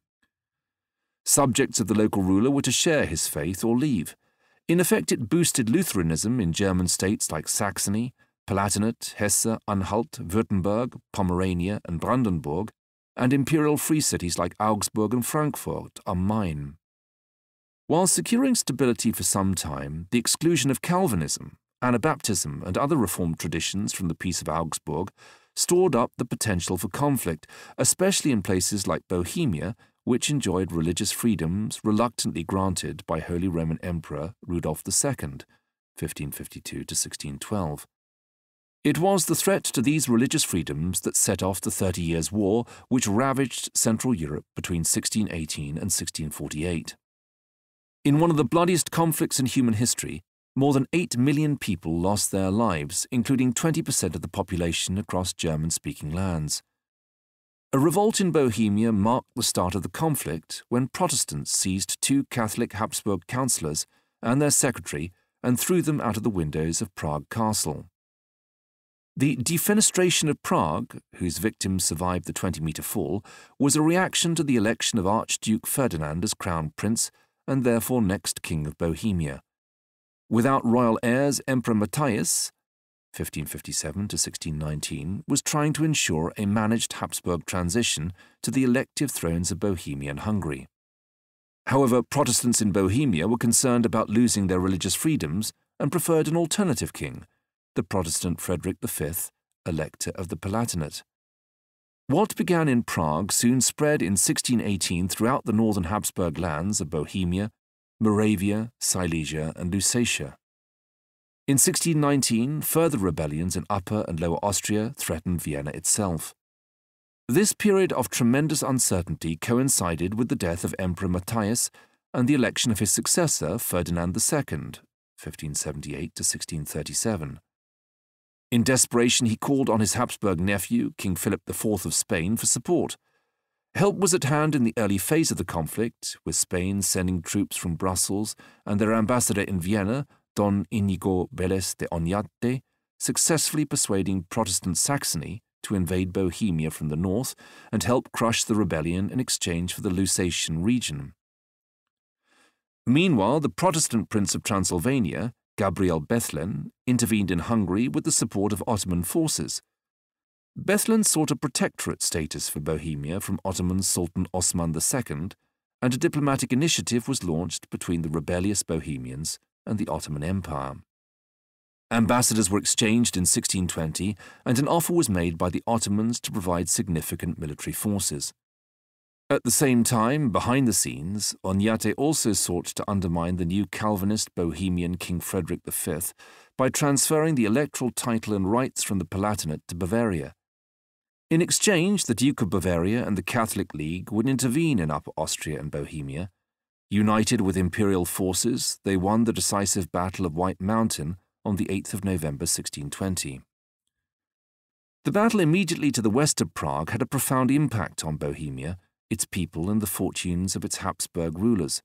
Subjects of the local ruler were to share his faith or leave. In effect, it boosted Lutheranism in German states like Saxony, Palatinate, Hesse, Anhalt, Württemberg, Pomerania, and Brandenburg, and imperial free cities like Augsburg and Frankfurt am Main. While securing stability for some time, the exclusion of Calvinism, Anabaptism, and other Reformed traditions from the Peace of Augsburg stored up the potential for conflict, especially in places like Bohemia, which enjoyed religious freedoms reluctantly granted by Holy Roman Emperor Rudolf II, 1552 to 1612. It was the threat to these religious freedoms that set off the Thirty Years' War, which ravaged Central Europe between 1618 and 1648. In one of the bloodiest conflicts in human history, more than 8 million people lost their lives, including 20% of the population across German speaking lands. A revolt in Bohemia marked the start of the conflict when Protestants seized two Catholic Habsburg councillors and their secretary and threw them out of the windows of Prague Castle. The defenestration of Prague, whose victims survived the 20 metre fall, was a reaction to the election of Archduke Ferdinand as Crown Prince and therefore next King of Bohemia. Without royal heirs, Emperor Matthias, 1557 to 1619, was trying to ensure a managed Habsburg transition to the elective thrones of Bohemia and Hungary. However, Protestants in Bohemia were concerned about losing their religious freedoms and preferred an alternative king, the Protestant Frederick V, Elector of the Palatinate. What began in Prague soon spread in 1618 throughout the northern Habsburg lands of Bohemia, Moravia, Silesia, and Lusatia. In 1619, further rebellions in Upper and Lower Austria threatened Vienna itself. This period of tremendous uncertainty coincided with the death of Emperor Matthias and the election of his successor, Ferdinand II, 1578 to 1637. In desperation, he called on his Habsburg nephew, King Philip IV of Spain, for support. Help was at hand in the early phase of the conflict, with Spain sending troops from Brussels and their ambassador in Vienna, Don Inigo Velez de Oñate, successfully persuading Protestant Saxony to invade Bohemia from the north and help crush the rebellion in exchange for the Lusatian region. Meanwhile, the Protestant Prince of Transylvania, Gabriel Bethlen intervened in Hungary with the support of Ottoman forces. Bethlen sought a protectorate status for Bohemia from Ottoman Sultan Osman II, and a diplomatic initiative was launched between the rebellious Bohemians and the Ottoman Empire. Ambassadors were exchanged in 1620, and an offer was made by the Ottomans to provide significant military forces. At the same time, behind the scenes, Oñate also sought to undermine the new Calvinist Bohemian King Frederick V by transferring the electoral title and rights from the Palatinate to Bavaria. In exchange, the Duke of Bavaria and the Catholic League would intervene in Upper Austria and Bohemia. United with imperial forces, they won the decisive Battle of White Mountain on the 8th of November 1620. The battle immediately to the west of Prague had a profound impact on Bohemia, its people, and the fortunes of its Habsburg rulers.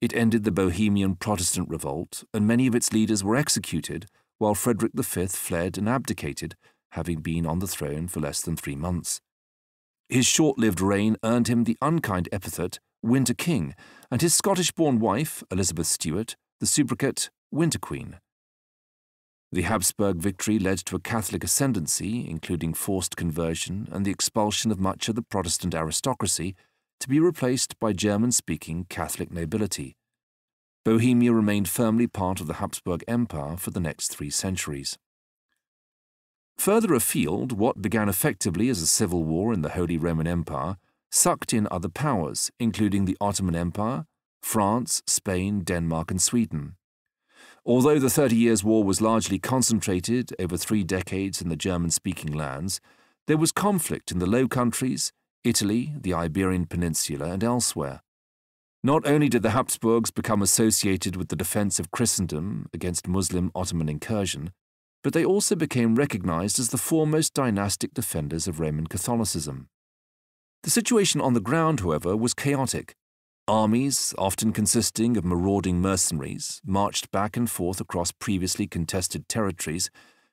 It ended the Bohemian Protestant revolt, and many of its leaders were executed, while Frederick V fled and abdicated, having been on the throne for less than three months. His short lived reign earned him the unkind epithet Winter King, and his Scottish born wife, Elizabeth Stuart, the sobriquet Winter Queen. The Habsburg victory led to a Catholic ascendancy, including forced conversion and the expulsion of much of the Protestant aristocracy, to be replaced by German speaking Catholic nobility. Bohemia remained firmly part of the Habsburg Empire for the next three centuries. Further afield, what began effectively as a civil war in the Holy Roman Empire sucked in other powers, including the Ottoman Empire, France, Spain, Denmark, and Sweden. Although the Thirty Years' War was largely concentrated over three decades in the German speaking lands, there was conflict in the Low Countries, Italy, the Iberian Peninsula, and elsewhere. Not only did the Habsburgs become associated with the defense of Christendom against Muslim Ottoman incursion, but they also became recognized as the foremost dynastic defenders of Roman Catholicism. The situation on the ground, however, was chaotic, Armies, often consisting of marauding mercenaries, marched back and forth across previously contested territories,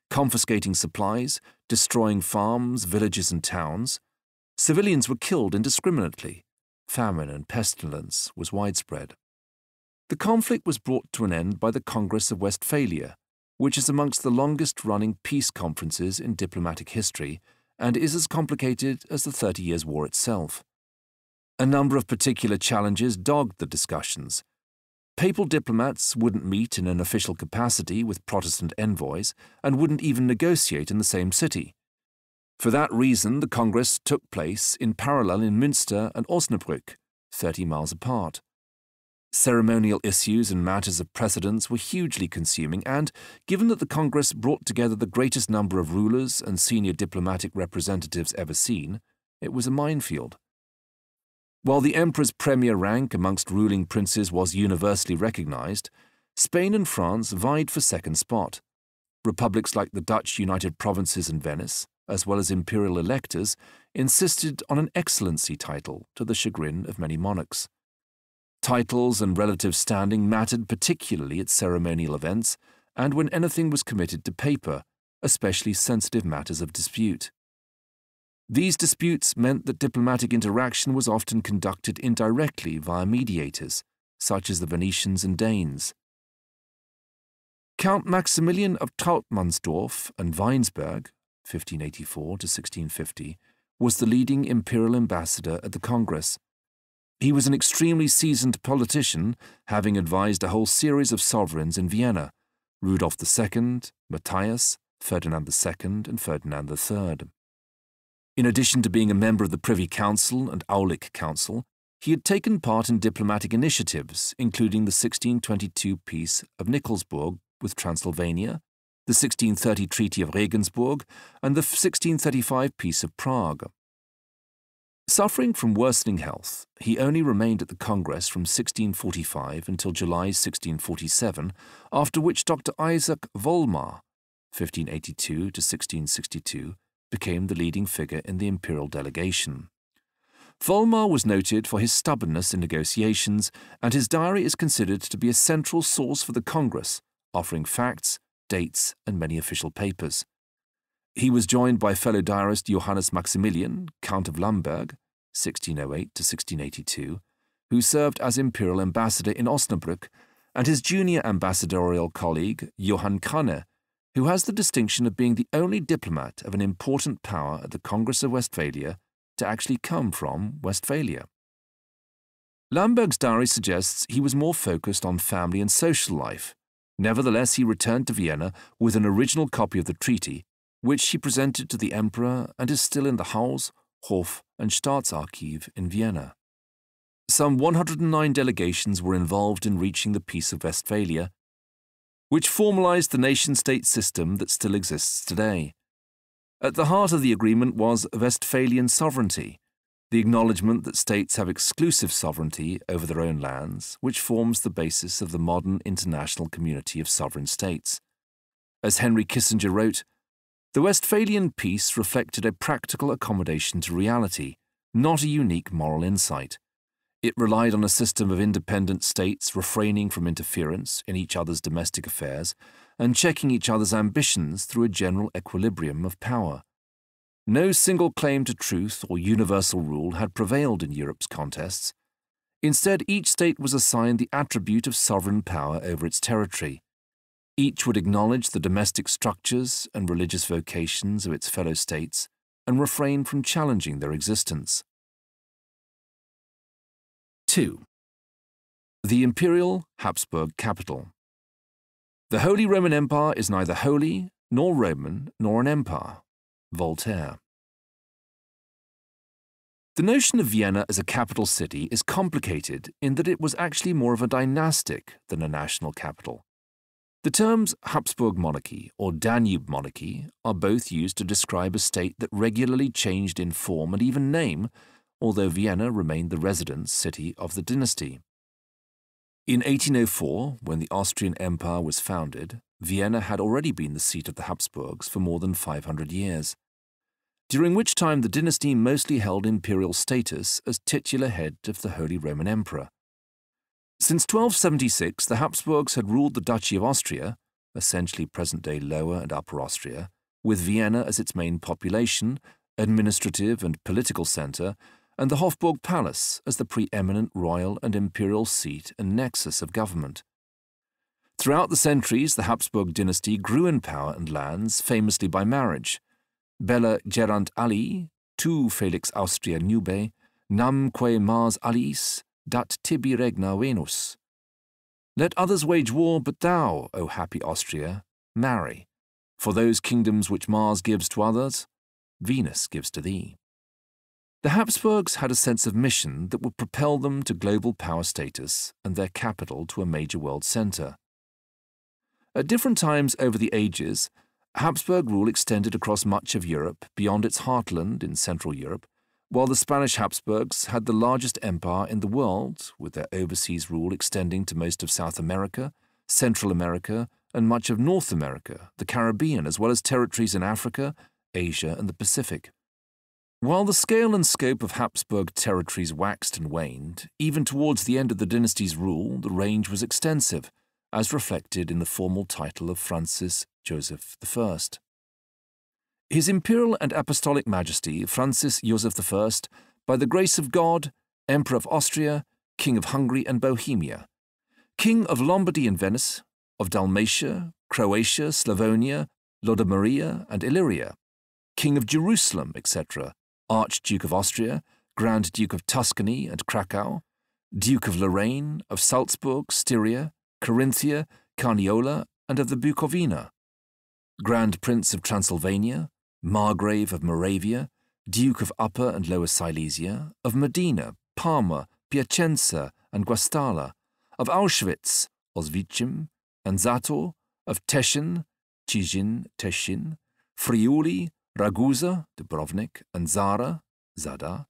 confiscating supplies, destroying farms, villages, and towns. Civilians were killed indiscriminately. Famine and pestilence was widespread. The conflict was brought to an end by the Congress of Westphalia, which is amongst the longest running peace conferences in diplomatic history and is as complicated as the Thirty Years' War itself. A number of particular challenges dogged the discussions. Papal diplomats wouldn't meet in an official capacity with Protestant envoys and wouldn't even negotiate in the same city. For that reason, the Congress took place in parallel in Münster and Osnabrück, 30 miles apart. Ceremonial issues and matters of precedence were hugely consuming, and given that the Congress brought together the greatest number of rulers and senior diplomatic representatives ever seen, it was a minefield. While the emperor's premier rank amongst ruling princes was universally recognized, Spain and France vied for second spot. Republics like the Dutch United Provinces and Venice, as well as imperial electors, insisted on an excellency title to the chagrin of many monarchs. Titles and relative standing mattered particularly at ceremonial events and when anything was committed to paper, especially sensitive matters of dispute. These disputes meant that diplomatic interaction was often conducted indirectly via mediators, such as the Venetians and Danes. Count Maximilian of Trautmannsdorf and Weinsberg, 1584 to 1650, was the leading imperial ambassador at the Congress. He was an extremely seasoned politician, having advised a whole series of sovereigns in Vienna Rudolf II, Matthias, Ferdinand II, and Ferdinand III. In addition to being a member of the Privy Council and Aulic Council, he had taken part in diplomatic initiatives, including the 1622 Peace of Nikolsburg with Transylvania, the 1630 Treaty of Regensburg, and the 1635 Peace of Prague. Suffering from worsening health, he only remained at the Congress from 1645 until July 1647, after which Dr. Isaac Volmar, 1582 to 1662, became the leading figure in the imperial delegation. Volmar was noted for his stubbornness in negotiations, and his diary is considered to be a central source for the Congress, offering facts, dates, and many official papers. He was joined by fellow diarist Johannes Maximilian, Count of Lamberg, 1608 to 1682, who served as imperial ambassador in Osnabrück, and his junior ambassadorial colleague, Johann Krane, who has the distinction of being the only diplomat of an important power at the Congress of Westphalia to actually come from Westphalia. Lamberg's diary suggests he was more focused on family and social life. Nevertheless, he returned to Vienna with an original copy of the treaty which he presented to the emperor and is still in the Haus, Hof, and Staatsarchiv in Vienna. Some 109 delegations were involved in reaching the Peace of Westphalia, which formalized the nation-state system that still exists today. At the heart of the agreement was Westphalian sovereignty, the acknowledgement that states have exclusive sovereignty over their own lands, which forms the basis of the modern international community of sovereign states. As Henry Kissinger wrote, the Westphalian peace reflected a practical accommodation to reality, not a unique moral insight. It relied on a system of independent states refraining from interference in each other's domestic affairs and checking each other's ambitions through a general equilibrium of power. No single claim to truth or universal rule had prevailed in Europe's contests. Instead, each state was assigned the attribute of sovereign power over its territory, each would acknowledge the domestic structures and religious vocations of its fellow states and refrain from challenging their existence. 2. The Imperial Habsburg Capital The Holy Roman Empire is neither holy, nor Roman, nor an empire. Voltaire. The notion of Vienna as a capital city is complicated in that it was actually more of a dynastic than a national capital. The terms Habsburg monarchy or Danube monarchy are both used to describe a state that regularly changed in form and even name, although Vienna remained the residence city of the dynasty. In 1804, when the Austrian Empire was founded, Vienna had already been the seat of the Habsburgs for more than 500 years, during which time the dynasty mostly held imperial status as titular head of the Holy Roman Emperor. Since 1276, the Habsburgs had ruled the Duchy of Austria, essentially present-day Lower and Upper Austria, with Vienna as its main population, administrative and political centre, and the Hofburg Palace as the preeminent royal and imperial seat and nexus of government. Throughout the centuries, the Habsburg dynasty grew in power and lands, famously by marriage. Bella gerant ali, tu Felix Austria nube, namque Mars aliis, dat tibi regna Venus. Let others wage war, but thou, O happy Austria, marry. For those kingdoms which Mars gives to others, Venus gives to thee. The Habsburgs had a sense of mission that would propel them to global power status and their capital to a major world centre. At different times over the ages, Habsburg rule extended across much of Europe beyond its heartland in Central Europe while the Spanish Habsburgs had the largest empire in the world, with their overseas rule extending to most of South America, Central America, and much of North America, the Caribbean, as well as territories in Africa, Asia, and the Pacific. While the scale and scope of Habsburg territories waxed and waned, even towards the end of the dynasty's rule, the range was extensive, as reflected in the formal title of Francis Joseph I. His Imperial and Apostolic Majesty Francis Joseph I, by the grace of God, Emperor of Austria, King of Hungary and Bohemia, King of Lombardy and Venice, of Dalmatia, Croatia, Slavonia, Lodomeria and Illyria, King of Jerusalem, etc., Archduke of Austria, Grand Duke of Tuscany and Krakow, Duke of Lorraine, of Salzburg, Styria, Carinthia, Carniola, and of the Bukovina, Grand Prince of Transylvania, Margrave of Moravia, Duke of Upper and Lower Silesia, of Modena, Parma, Piacenza, and Guastalla, of Auschwitz, Oswiecim, and Zator, of Teschen, Cieszyn, Teschin, Friuli, Ragusa, Dubrovnik, and Zara, Zadar,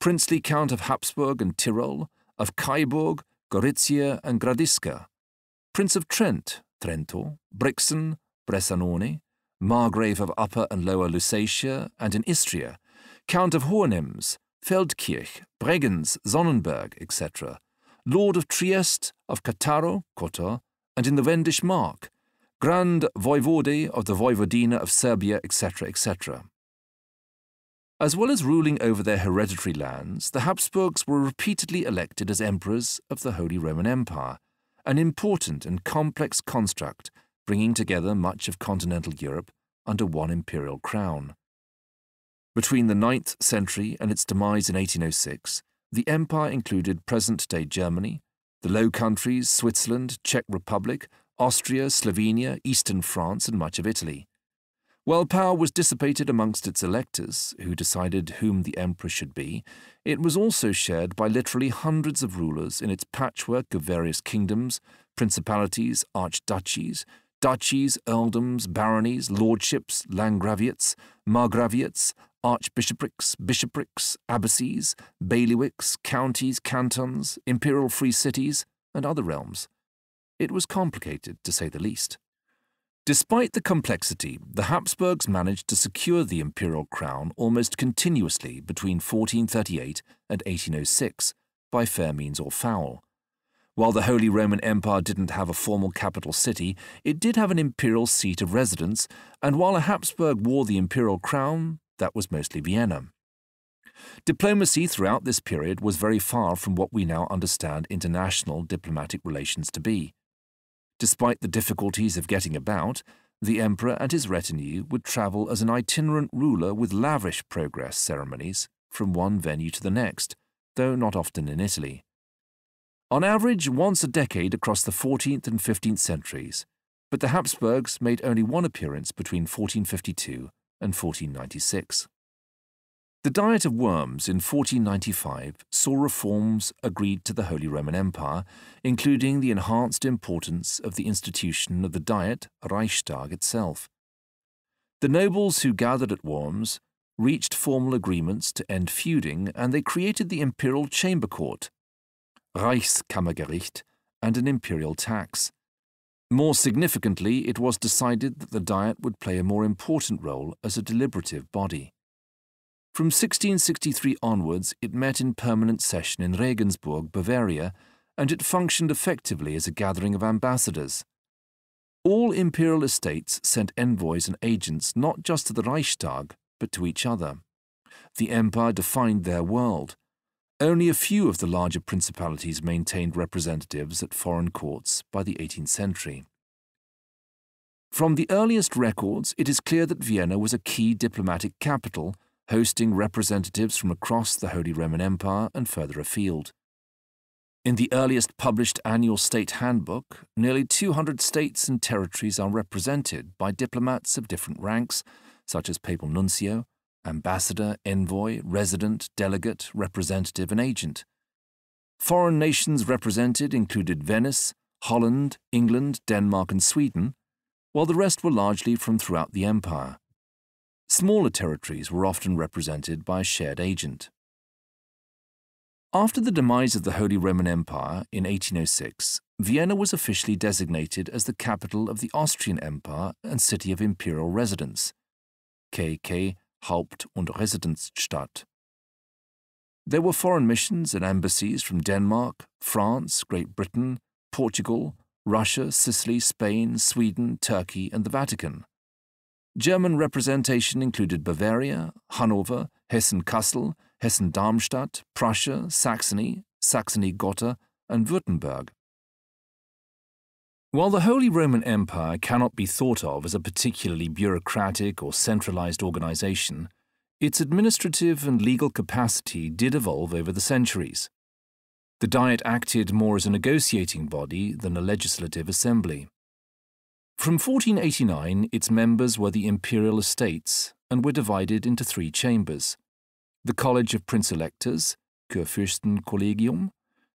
princely Count of Habsburg and Tyrol, of Kyburg, Gorizia, and Gradiska, Prince of Trent, Trento, Brixen, Bressanone, Margrave of Upper and Lower Lusatia, and in Istria, Count of Hohenems, Feldkirch, Bregenz, Sonnenberg, etc., Lord of Trieste, of Cattaro, Kotor, and in the Wendish Mark, Grand Voivode of the Voivodina of Serbia, etc., etc. As well as ruling over their hereditary lands, the Habsburgs were repeatedly elected as emperors of the Holy Roman Empire, an important and complex construct bringing together much of continental Europe under one imperial crown. Between the 9th century and its demise in 1806, the empire included present-day Germany, the Low Countries, Switzerland, Czech Republic, Austria, Slovenia, eastern France, and much of Italy. While power was dissipated amongst its electors, who decided whom the emperor should be, it was also shared by literally hundreds of rulers in its patchwork of various kingdoms, principalities, archduchies, duchies, earldoms, baronies, lordships, landgraviates, margraviates, archbishoprics, bishoprics, abbacies, bailiwicks, counties, cantons, imperial free cities, and other realms. It was complicated, to say the least. Despite the complexity, the Habsburgs managed to secure the imperial crown almost continuously between 1438 and 1806, by fair means or foul. While the Holy Roman Empire didn't have a formal capital city, it did have an imperial seat of residence, and while a Habsburg wore the imperial crown, that was mostly Vienna. Diplomacy throughout this period was very far from what we now understand international diplomatic relations to be. Despite the difficulties of getting about, the emperor and his retinue would travel as an itinerant ruler with lavish progress ceremonies from one venue to the next, though not often in Italy. On average, once a decade across the 14th and 15th centuries, but the Habsburgs made only one appearance between 1452 and 1496. The Diet of Worms in 1495 saw reforms agreed to the Holy Roman Empire, including the enhanced importance of the institution of the Diet, Reichstag itself. The nobles who gathered at Worms reached formal agreements to end feuding, and they created the Imperial Chamber Court, Reichskammergericht, and an imperial tax. More significantly, it was decided that the Diet would play a more important role as a deliberative body. From 1663 onwards, it met in permanent session in Regensburg, Bavaria, and it functioned effectively as a gathering of ambassadors. All imperial estates sent envoys and agents not just to the Reichstag, but to each other. The empire defined their world. Only a few of the larger principalities maintained representatives at foreign courts by the 18th century. From the earliest records, it is clear that Vienna was a key diplomatic capital, hosting representatives from across the Holy Roman Empire and further afield. In the earliest published annual state handbook, nearly 200 states and territories are represented by diplomats of different ranks, such as papal nuncio, ambassador, envoy, resident, delegate, representative, and agent. Foreign nations represented included Venice, Holland, England, Denmark, and Sweden, while the rest were largely from throughout the empire. Smaller territories were often represented by a shared agent. After the demise of the Holy Roman Empire in 1806, Vienna was officially designated as the capital of the Austrian Empire and city of imperial residence. K.K. Haupt- und Residenzstadt. There were foreign missions and embassies from Denmark, France, Great Britain, Portugal, Russia, Sicily, Spain, Sweden, Turkey, and the Vatican. German representation included Bavaria, Hanover, Hessen-Kassel, Hessen-Darmstadt, Prussia, Saxony, Saxony-Gotha, and Württemberg. While the Holy Roman Empire cannot be thought of as a particularly bureaucratic or centralized organization, its administrative and legal capacity did evolve over the centuries. The Diet acted more as a negotiating body than a legislative assembly. From 1489, its members were the imperial estates and were divided into three chambers the College of Prince Electors, Kurfürstenkollegium,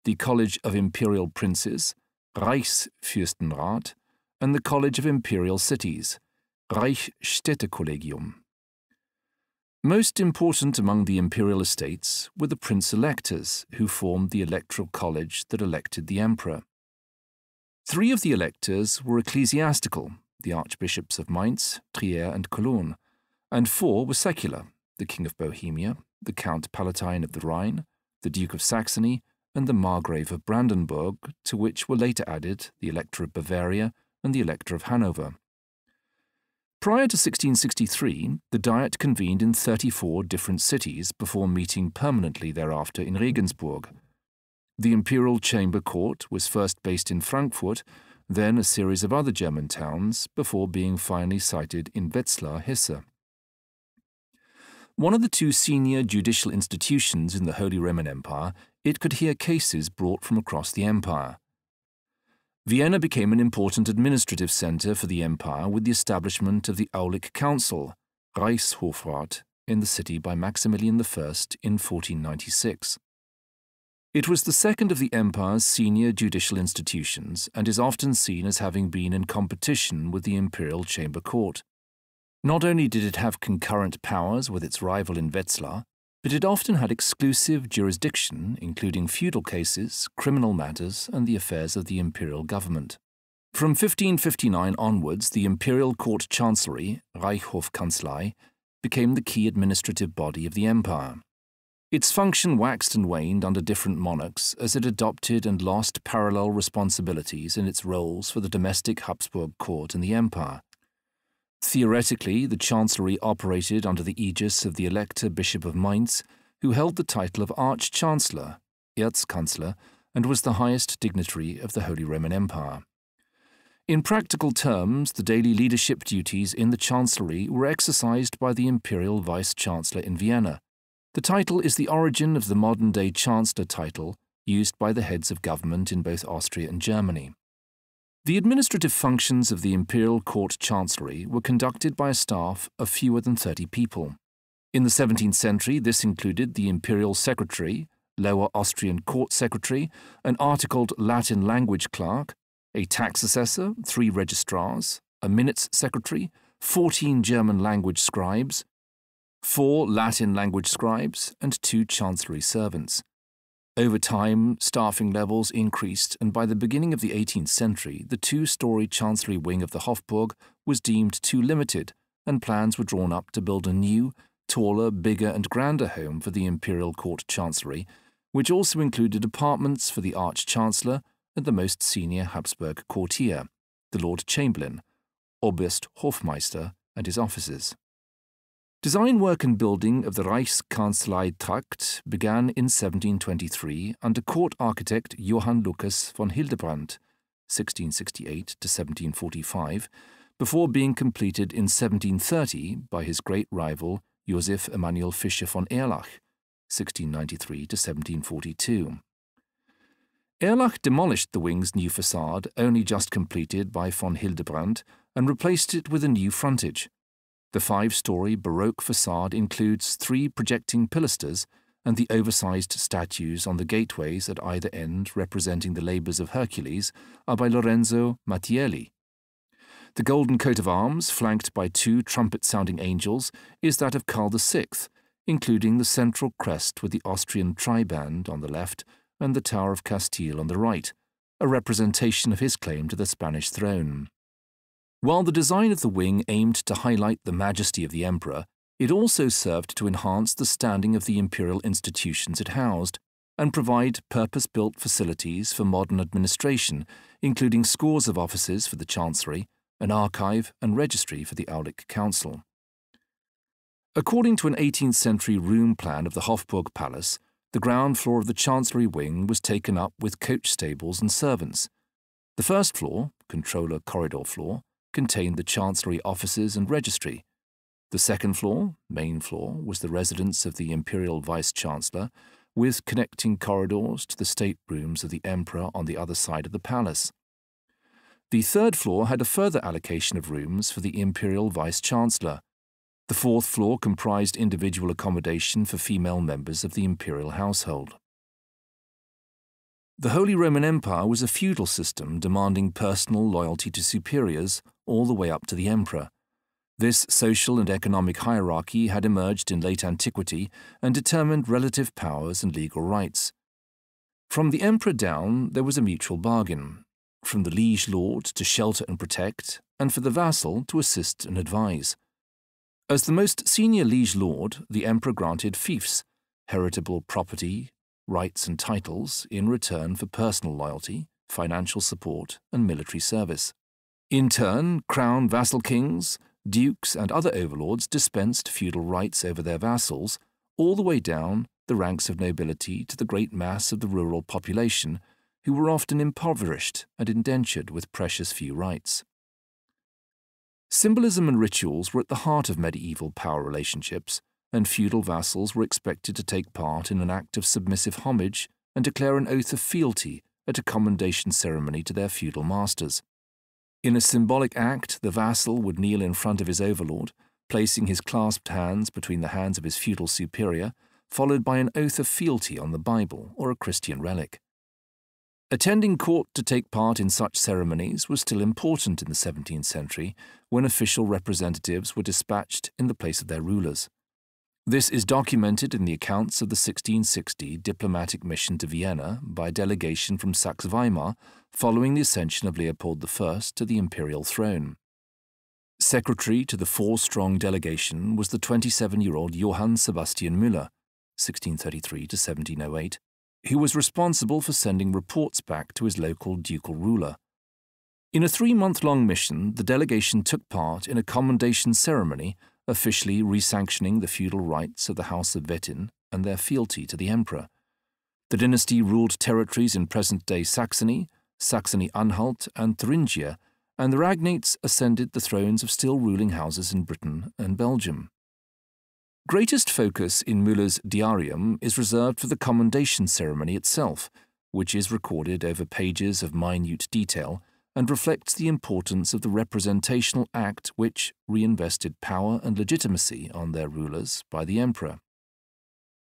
the College of Imperial Princes, Reichsfürstenrat, and the College of Imperial Cities, Reichsstädtekollegium. Most important among the imperial estates were the prince electors, who formed the electoral college that elected the emperor. Three of the electors were ecclesiastical, the archbishops of Mainz, Trier, and Cologne, and four were secular, the King of Bohemia, the Count Palatine of the Rhine, the Duke of Saxony, and the Margrave of Brandenburg, to which were later added the Elector of Bavaria and the Elector of Hanover. Prior to 1663, the Diet convened in 34 different cities before meeting permanently thereafter in Regensburg. The Imperial Chamber Court was first based in Frankfurt, then a series of other German towns, before being finally sited in Wetzlar, Hesse. One of the two senior judicial institutions in the Holy Roman Empire, it could hear cases brought from across the empire. Vienna became an important administrative centre for the empire with the establishment of the Aulic Council, Reichshofrat, in the city by Maximilian I in 1496. It was the second of the empire's senior judicial institutions and is often seen as having been in competition with the imperial chamber court. Not only did it have concurrent powers with its rival in Wetzlar, but it often had exclusive jurisdiction, including feudal cases, criminal matters, and the affairs of the imperial government. From 1559 onwards, the imperial court chancellery, Reichshofkanzlei, became the key administrative body of the empire. Its function waxed and waned under different monarchs as it adopted and lost parallel responsibilities in its roles for the domestic Habsburg court and the empire, Theoretically, the Chancellery operated under the aegis of the Elector Bishop of Mainz, who held the title of Arch-Chancellor, Erzkanzler, and was the highest dignitary of the Holy Roman Empire. In practical terms, the daily leadership duties in the Chancellery were exercised by the Imperial Vice-Chancellor in Vienna. The title is the origin of the modern-day Chancellor title used by the heads of government in both Austria and Germany. The administrative functions of the Imperial Court Chancellery were conducted by a staff of fewer than 30 people. In the 17th century, this included the Imperial Secretary, Lower Austrian Court Secretary, an articled Latin language clerk, a tax assessor, three registrars, a minutes secretary, 14 German language scribes, four Latin language scribes, and two chancery servants. Over time, staffing levels increased, and by the beginning of the 18th century, the two story chancery wing of the Hofburg was deemed too limited, and plans were drawn up to build a new, taller, bigger, and grander home for the Imperial Court chancery, which also included apartments for the Arch Chancellor and the most senior Habsburg courtier, the Lord Chamberlain, Oberst Hofmeister, and his officers. Design work and building of the Reichskanzlei Trakt began in 1723 under court architect Johann Lucas von Hildebrandt, 1668 to 1745, before being completed in 1730 by his great rival Joseph Emanuel Fischer von Erlach, 1693 to 1742. Erlach demolished the wing's new facade, only just completed by von Hildebrandt, and replaced it with a new frontage. The five story Baroque facade includes three projecting pilasters and the oversized statues on the gateways at either end representing the labours of Hercules are by Lorenzo Mattielli. The golden coat of arms, flanked by two trumpet sounding angels, is that of Karl VI, including the central crest with the Austrian triband on the left and the Tower of Castile on the right, a representation of his claim to the Spanish throne. While the design of the wing aimed to highlight the majesty of the emperor, It also served to enhance the standing of the imperial institutions it housed and provide purpose built facilities for modern administration, including scores of offices for the Chancery, an archive and registry for the Aulic Council. According to an 18th century room plan of the Hofburg Palace, the ground floor of the Chancery wing was taken up with coach stables and servants. The first floor, controller corridor floor, contained the Chancery offices and registry. The second floor, main floor, was the residence of the Imperial Vice Chancellor, with connecting corridors to the state rooms of the Emperor on the other side of the palace. The third floor had a further allocation of rooms for the Imperial Vice Chancellor, the fourth floor comprised individual accommodation for female members of the imperial household. The Holy Roman Empire was a feudal system demanding personal loyalty to superiors all the way up to the emperor. This social and economic hierarchy had emerged in late antiquity and determined relative powers and legal rights. From the emperor down, there was a mutual bargain, from the liege lord to shelter and protect, and for the vassal to assist and advise. As the most senior liege lord, the emperor granted fiefs, heritable property, rights and titles in return for personal loyalty, financial support, and military service. In turn, crown vassal kings, dukes, and other overlords dispensed feudal rights over their vassals, all the way down the ranks of nobility to the great mass of the rural population, who were often impoverished and indentured with precious few rights. Symbolism and rituals were at the heart of medieval power relationships, and feudal vassals were expected to take part in an act of submissive homage and declare an oath of fealty at a commendation ceremony to their feudal masters. In a symbolic act, the vassal would kneel in front of his overlord, placing his clasped hands between the hands of his feudal superior, followed by an oath of fealty on the Bible or a Christian relic. Attending court to take part in such ceremonies was still important in the 17th century when official representatives were dispatched in the place of their rulers. This is documented in the accounts of the 1660 diplomatic mission to Vienna by a delegation from Saxe Weimar following the ascension of Leopold I to the imperial throne. Secretary to the four strong delegation was the 27 year old Johann Sebastian Müller, 1633 to 1708 who was responsible for sending reports back to his local ducal ruler. In a three month long mission, the delegation took part in a commendation ceremony officially resanctioning the feudal rights of the House of Wettin and their fealty to the emperor. The dynasty ruled territories in present day Saxony, Saxony Anhalt, and Thuringia, and the Ragnates ascended the thrones of still ruling houses in Britain and Belgium. Greatest focus in Müller's diarium is reserved for the commendation ceremony itself, which is recorded over pages of minute detail and reflects the importance of the representational act which reinvested power and legitimacy on their rulers by the emperor.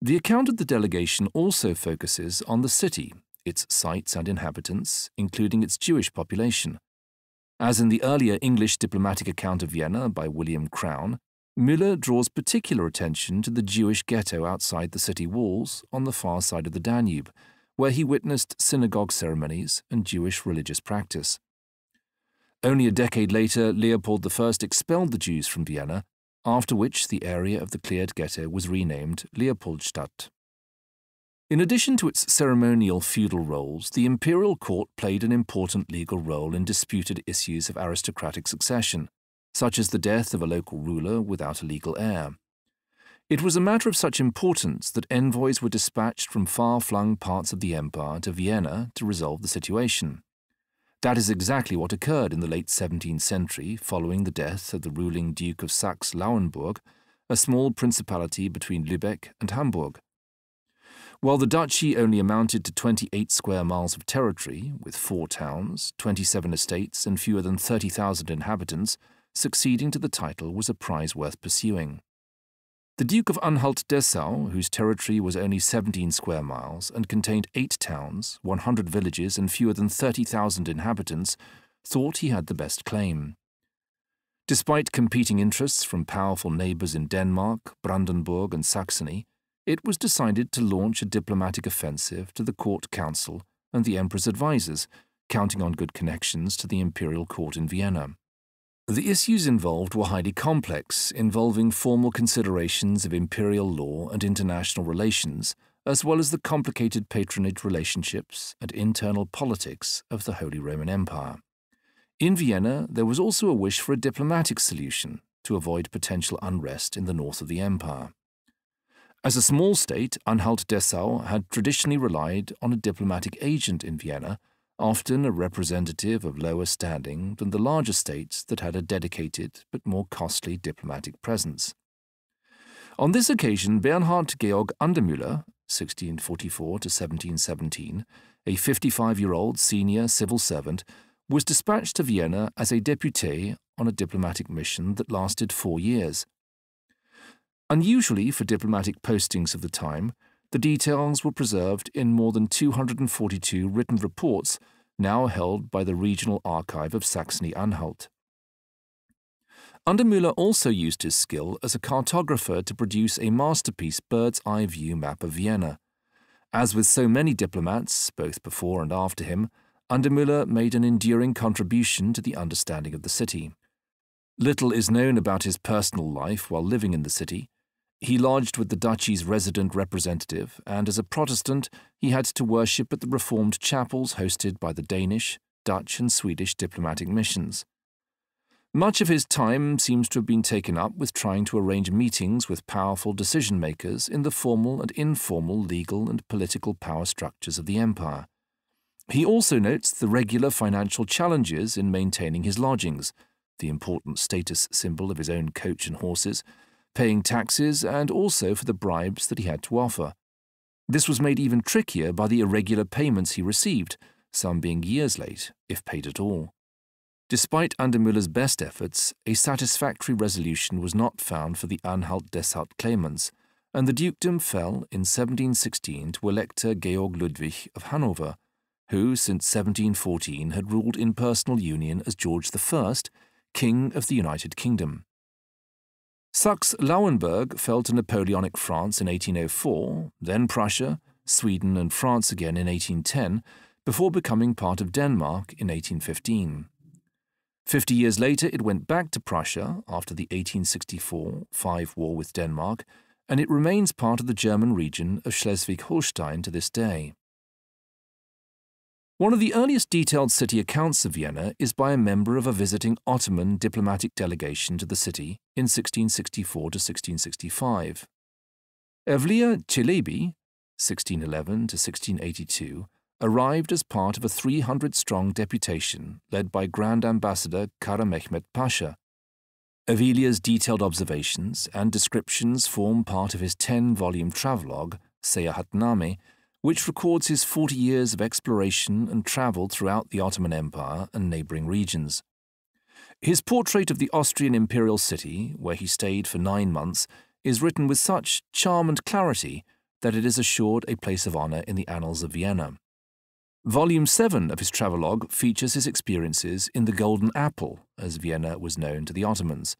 The account of the delegation also focuses on the city, its sites and inhabitants, including its Jewish population. As in the earlier English diplomatic account of Vienna by William Crowne, Müller draws particular attention to the Jewish ghetto outside the city walls on the far side of the Danube, where he witnessed synagogue ceremonies and Jewish religious practice. Only a decade later, Leopold I expelled the Jews from Vienna, after which the area of the cleared ghetto was renamed Leopoldstadt. In addition to its ceremonial feudal roles, the imperial court played an important legal role in disputed issues of aristocratic succession such as the death of a local ruler without a legal heir. It was a matter of such importance that envoys were dispatched from far flung parts of the empire to Vienna to resolve the situation. That is exactly what occurred in the late 17th century following the death of the ruling Duke of Saxe Lauenburg, a small principality between Lübeck and Hamburg. While the duchy only amounted to 28 square miles of territory, with four towns, 27 estates, and fewer than 30,000 inhabitants, succeeding to the title was a prize worth pursuing. The Duke of Anhalt-Dessau, whose territory was only 17 square miles and contained eight towns, 100 villages, and fewer than 30,000 inhabitants, thought he had the best claim. Despite competing interests from powerful neighbours in Denmark, Brandenburg, and Saxony, it was decided to launch a diplomatic offensive to the court council and the emperor's advisers, counting on good connections to the imperial court in Vienna. The issues involved were highly complex, involving formal considerations of imperial law and international relations, as well as the complicated patronage relationships and internal politics of the Holy Roman Empire. In Vienna, there was also a wish for a diplomatic solution to avoid potential unrest in the north of the empire. As a small state, Anhalt-Dessau had traditionally relied on a diplomatic agent in Vienna, often a representative of lower standing than the larger states that had a dedicated but more costly diplomatic presence. On this occasion, Bernhard Georg Andermüller, 1644 to 1717, a 55-year-old senior civil servant, was dispatched to Vienna as a deputé on a diplomatic mission that lasted four years. Unusually for diplomatic postings of the time, the details were preserved in more than 242 written reports now held by the Regional Archive of Saxony-Anhalt. Andermüller also used his skill as a cartographer to produce a masterpiece bird's eye view map of Vienna. As with so many diplomats, both before and after him, Andermüller made an enduring contribution to the understanding of the city. Little is known about his personal life while living in the city. He lodged with the duchy's resident representative, and as a Protestant, he had to worship at the Reformed chapels hosted by the Danish, Dutch, and Swedish diplomatic missions. Much of his time seems to have been taken up with trying to arrange meetings with powerful decision makers in the formal and informal legal and political power structures of the empire. He also notes the regular financial challenges in maintaining his lodgings, the important status symbol of his own coach and horses, paying taxes, and also for the bribes that he had to offer. This was made even trickier by the irregular payments he received, some being years late, if paid at all. Despite Andermüller's best efforts, a satisfactory resolution was not found for the Anhalt-Dessau claimants, and the dukedom fell in 1716 to Elector Georg Ludwig of Hanover, who since 1714 had ruled in personal union as George I, King of the United Kingdom. Saxe-Lauenburg fell to Napoleonic France in 1804, then Prussia, Sweden and France again in 1810, before becoming part of Denmark in 1815. Fifty years later, it went back to Prussia after the 1864 Five War with Denmark, and it remains part of the German region of Schleswig-Holstein to this day. One of the earliest detailed city accounts of Vienna is by a member of a visiting Ottoman diplomatic delegation to the city in 1664 to 1665. Evliya Çelebi, 1611 to 1682, arrived as part of a 300-strong deputation led by Grand Ambassador Kara Mehmet Pasha. Evliya's detailed observations and descriptions form part of his 10-volume travelogue, Seyahatname, which records his 40 years of exploration and travel throughout the Ottoman Empire and neighbouring regions. His portrait of the Austrian imperial city, where he stayed for nine months, is written with such charm and clarity that it is assured a place of honour in the annals of Vienna. Volume 7 of his travelogue features his experiences in the Golden Apple, as Vienna was known to the Ottomans.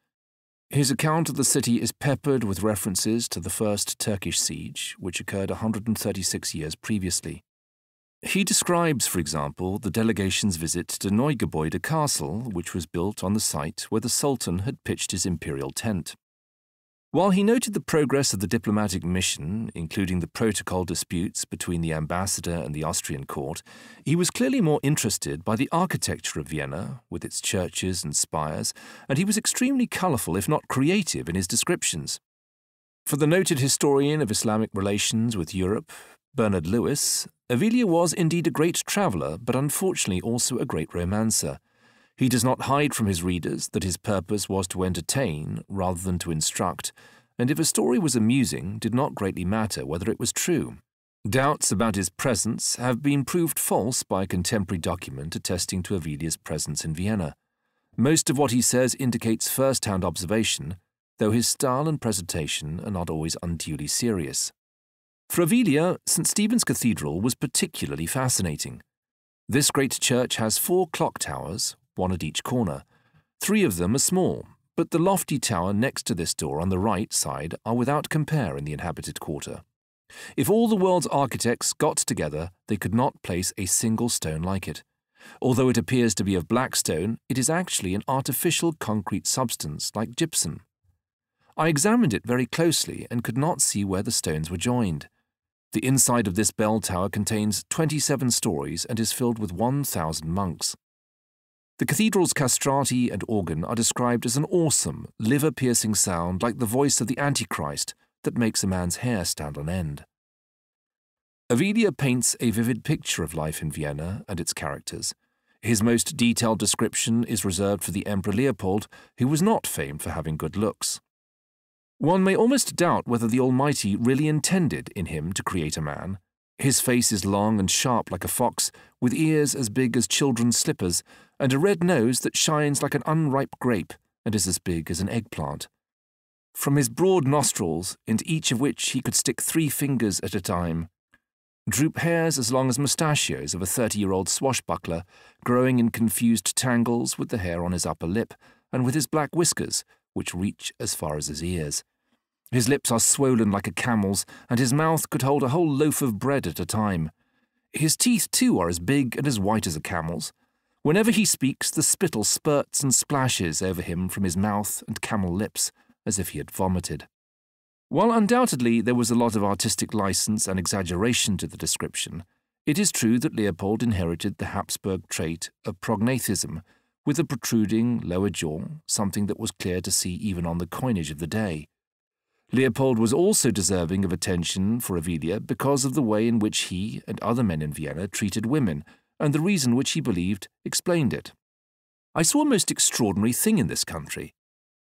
His account of the city is peppered with references to the first Turkish siege, which occurred 136 years previously. He describes, for example, the delegation's visit to Neugebäude Castle, which was built on the site where the Sultan had pitched his imperial tent. While he noted the progress of the diplomatic mission, including the protocol disputes between the ambassador and the Austrian court, he was clearly more interested by the architecture of Vienna, with its churches and spires, and he was extremely colourful, if not creative, in his descriptions. For the noted historian of Islamic relations with Europe, Bernard Lewis, Evliya was indeed a great traveller, but unfortunately also a great romancer. He does not hide from his readers that his purpose was to entertain rather than to instruct, and if a story was amusing, did not greatly matter whether it was true. Doubts about his presence have been proved false by a contemporary document attesting to Evliya's presence in Vienna. Most of what he says indicates first-hand observation, though his style and presentation are not always unduly serious. For Evliya, St. Stephen's Cathedral was particularly fascinating. This great church has four clock towers, one at each corner. Three of them are small, but the lofty tower next to this door on the right side are without compare in the inhabited quarter. If all the world's architects got together, they could not place a single stone like it. Although it appears to be of black stone, it is actually an artificial concrete substance like gypsum. I examined it very closely and could not see where the stones were joined. The inside of this bell tower contains 27 stories and is filled with 1,000 monks. The cathedral's castrati and organ are described as an awesome, liver piercing sound like the voice of the Antichrist that makes a man's hair stand on end. Evliya paints a vivid picture of life in Vienna and its characters. His most detailed description is reserved for the Emperor Leopold, who was not famed for having good looks. One may almost doubt whether the Almighty really intended in him to create a man. His face is long and sharp like a fox, with ears as big as children's slippers, and a red nose that shines like an unripe grape and is as big as an eggplant. From his broad nostrils, into each of which he could stick three fingers at a time, droop hairs as long as mustachios of a thirty-year-old swashbuckler, growing in confused tangles with the hair on his upper lip and with his black whiskers, which reach as far as his ears. His lips are swollen like a camel's, and his mouth could hold a whole loaf of bread at a time. His teeth, too, are as big and as white as a camel's. Whenever he speaks, the spittle spurts and splashes over him from his mouth and camel lips, as if he had vomited. While undoubtedly there was a lot of artistic license and exaggeration to the description, it is true that Leopold inherited the Habsburg trait of prognathism, with a protruding lower jaw, something that was clear to see even on the coinage of the day. Leopold was also deserving of attention for Evliya because of the way in which he and other men in Vienna treated women, and the reason which he believed explained it. I saw a most extraordinary thing in this country.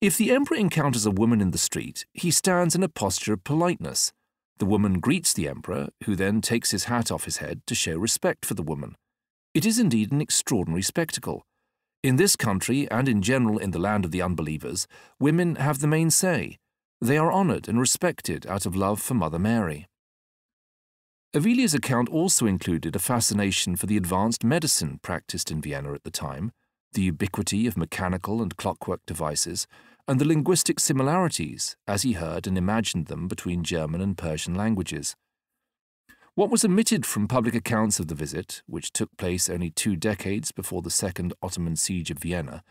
If the emperor encounters a woman in the street, he stands in a posture of politeness. The woman greets the emperor, who then takes his hat off his head to show respect for the woman. It is indeed an extraordinary spectacle. In this country, and in general in the land of the unbelievers, women have the main say. They are honoured and respected out of love for Mother Mary. Evliya's account also included a fascination for the advanced medicine practiced in Vienna at the time, the ubiquity of mechanical and clockwork devices, and the linguistic similarities, as he heard and imagined them between German and Persian languages. What was omitted from public accounts of the visit, which took place only two decades before the Second Ottoman Siege of Vienna,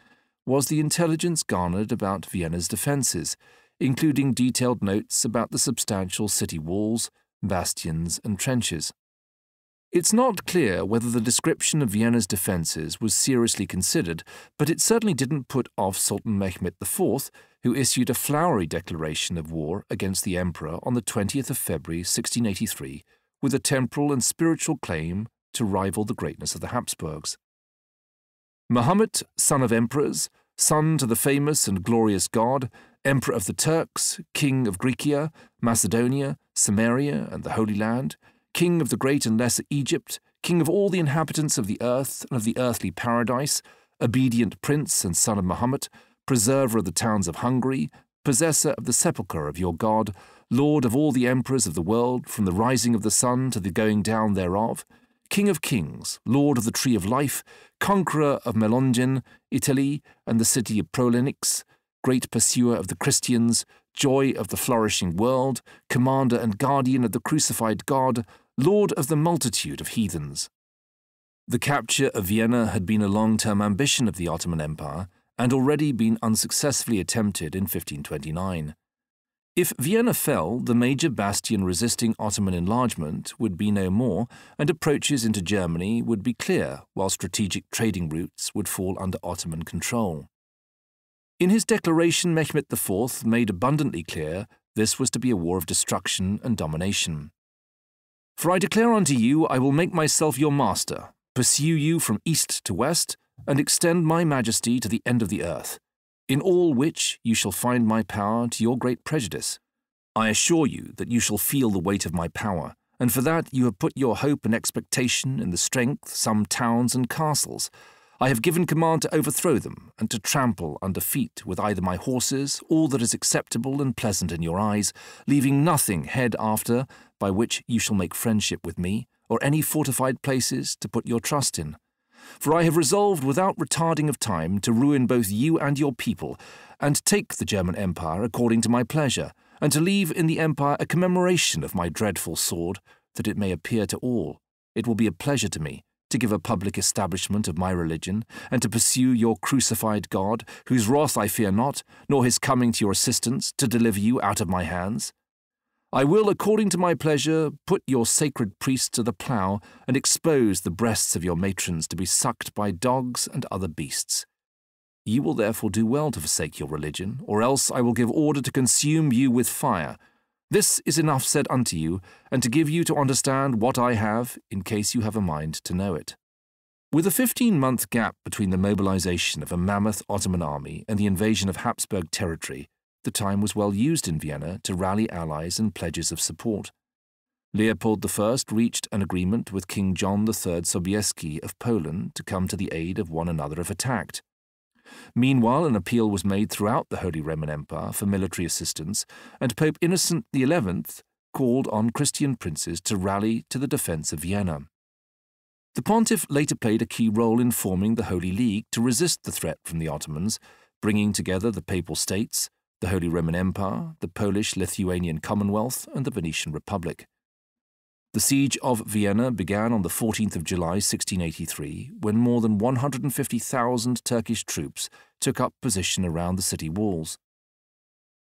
was the intelligence garnered about Vienna's defences, including detailed notes about the substantial city walls, bastions, and trenches. It's not clear whether the description of Vienna's defences was seriously considered, but it certainly didn't put off Sultan Mehmet IV, who issued a flowery declaration of war against the emperor on the 20th of February 1683, with a temporal and spiritual claim to rival the greatness of the Habsburgs. Muhammad, son of emperors, son to the famous and glorious God, Emperor of the Turks, King of Grecia, Macedonia, Samaria, and the Holy Land, King of the Great and Lesser Egypt, King of all the inhabitants of the earth and of the earthly paradise, obedient Prince and Son of Mahomet, Preserver of the towns of Hungary, Possessor of the sepulchre of your God, Lord of all the emperors of the world, from the rising of the sun to the going down thereof, King of kings, Lord of the tree of life, Conqueror of Melongen, Italy, and the city of Prolenix, great pursuer of the Christians, joy of the flourishing world, commander and guardian of the crucified God, lord of the multitude of heathens. The capture of Vienna had been a long-term ambition of the Ottoman Empire and already been unsuccessfully attempted in 1529. If Vienna fell, the major bastion resisting Ottoman enlargement would be no more, and approaches into Germany would be clear, while strategic trading routes would fall under Ottoman control. In his declaration, Mehmet IV made abundantly clear this was to be a war of destruction and domination. For I declare unto you, I will make myself your master, pursue you from east to west, and extend my majesty to the end of the earth, in all which you shall find my power to your great prejudice. I assure you that you shall feel the weight of my power, and for that you have put your hope and expectation in the strength some towns and castles, I have given command to overthrow them, and to trample under feet with either my horses all that is acceptable and pleasant in your eyes, leaving nothing head after by which you shall make friendship with me, or any fortified places to put your trust in. For I have resolved without retarding of time to ruin both you and your people, and take the German Empire according to my pleasure, and to leave in the Empire a commemoration of my dreadful sword, that it may appear to all. It will be a pleasure to me, to give a public establishment of my religion, and to pursue your crucified God, whose wrath I fear not, nor his coming to your assistance, to deliver you out of my hands? I will, according to my pleasure, put your sacred priests to the plough, and expose the breasts of your matrons to be sucked by dogs and other beasts. You will therefore do well to forsake your religion, or else I will give order to consume you with fire. This is enough said unto you, and to give you to understand what I have, in case you have a mind to know it. With a 15 month gap between the mobilization of a mammoth Ottoman army and the invasion of Habsburg territory, the time was well used in Vienna to rally allies and pledges of support. Leopold I reached an agreement with King John III Sobieski of Poland to come to the aid of one another if attacked. Meanwhile, an appeal was made throughout the Holy Roman Empire for military assistance, and Pope Innocent XI called on Christian princes to rally to the defence of Vienna. The pontiff later played a key role in forming the Holy League to resist the threat from the Ottomans, bringing together the Papal States, the Holy Roman Empire, the Polish Lithuanian Commonwealth, and the Venetian Republic. The siege of Vienna began on the 14th of July 1683 when more than 150,000 Turkish troops took up position around the city walls.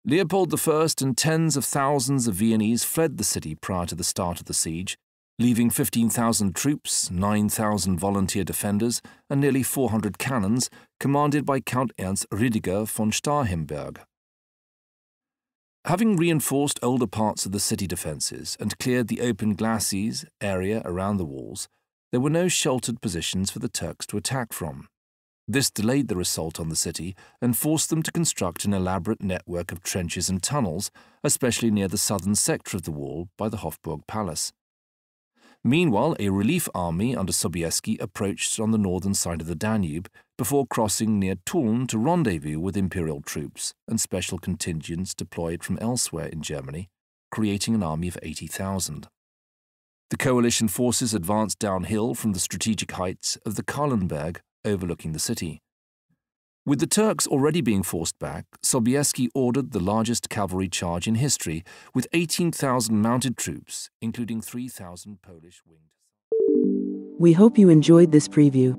Leopold I and tens of thousands of Viennese fled the city prior to the start of the siege, leaving 15,000 troops, 9,000 volunteer defenders, and nearly 400 cannons commanded by Count Ernst Rüdiger von Starhemberg. Having reinforced older parts of the city defences and cleared the open glacis area around the walls, there were no sheltered positions for the Turks to attack from. This delayed their assault on the city and forced them to construct an elaborate network of trenches and tunnels, especially near the southern sector of the wall by the Hofburg Palace. Meanwhile, a relief army under Sobieski approached on the northern side of the Danube before crossing near Tulln to rendezvous with imperial troops and special contingents deployed from elsewhere in Germany, creating an army of 80,000. The coalition forces advanced downhill from the strategic heights of the Kahlenberg overlooking the city. With the Turks already being forced back, Sobieski ordered the largest cavalry charge in history, with 18,000 mounted troops, including 3,000 Polish winged. We hope you enjoyed this preview.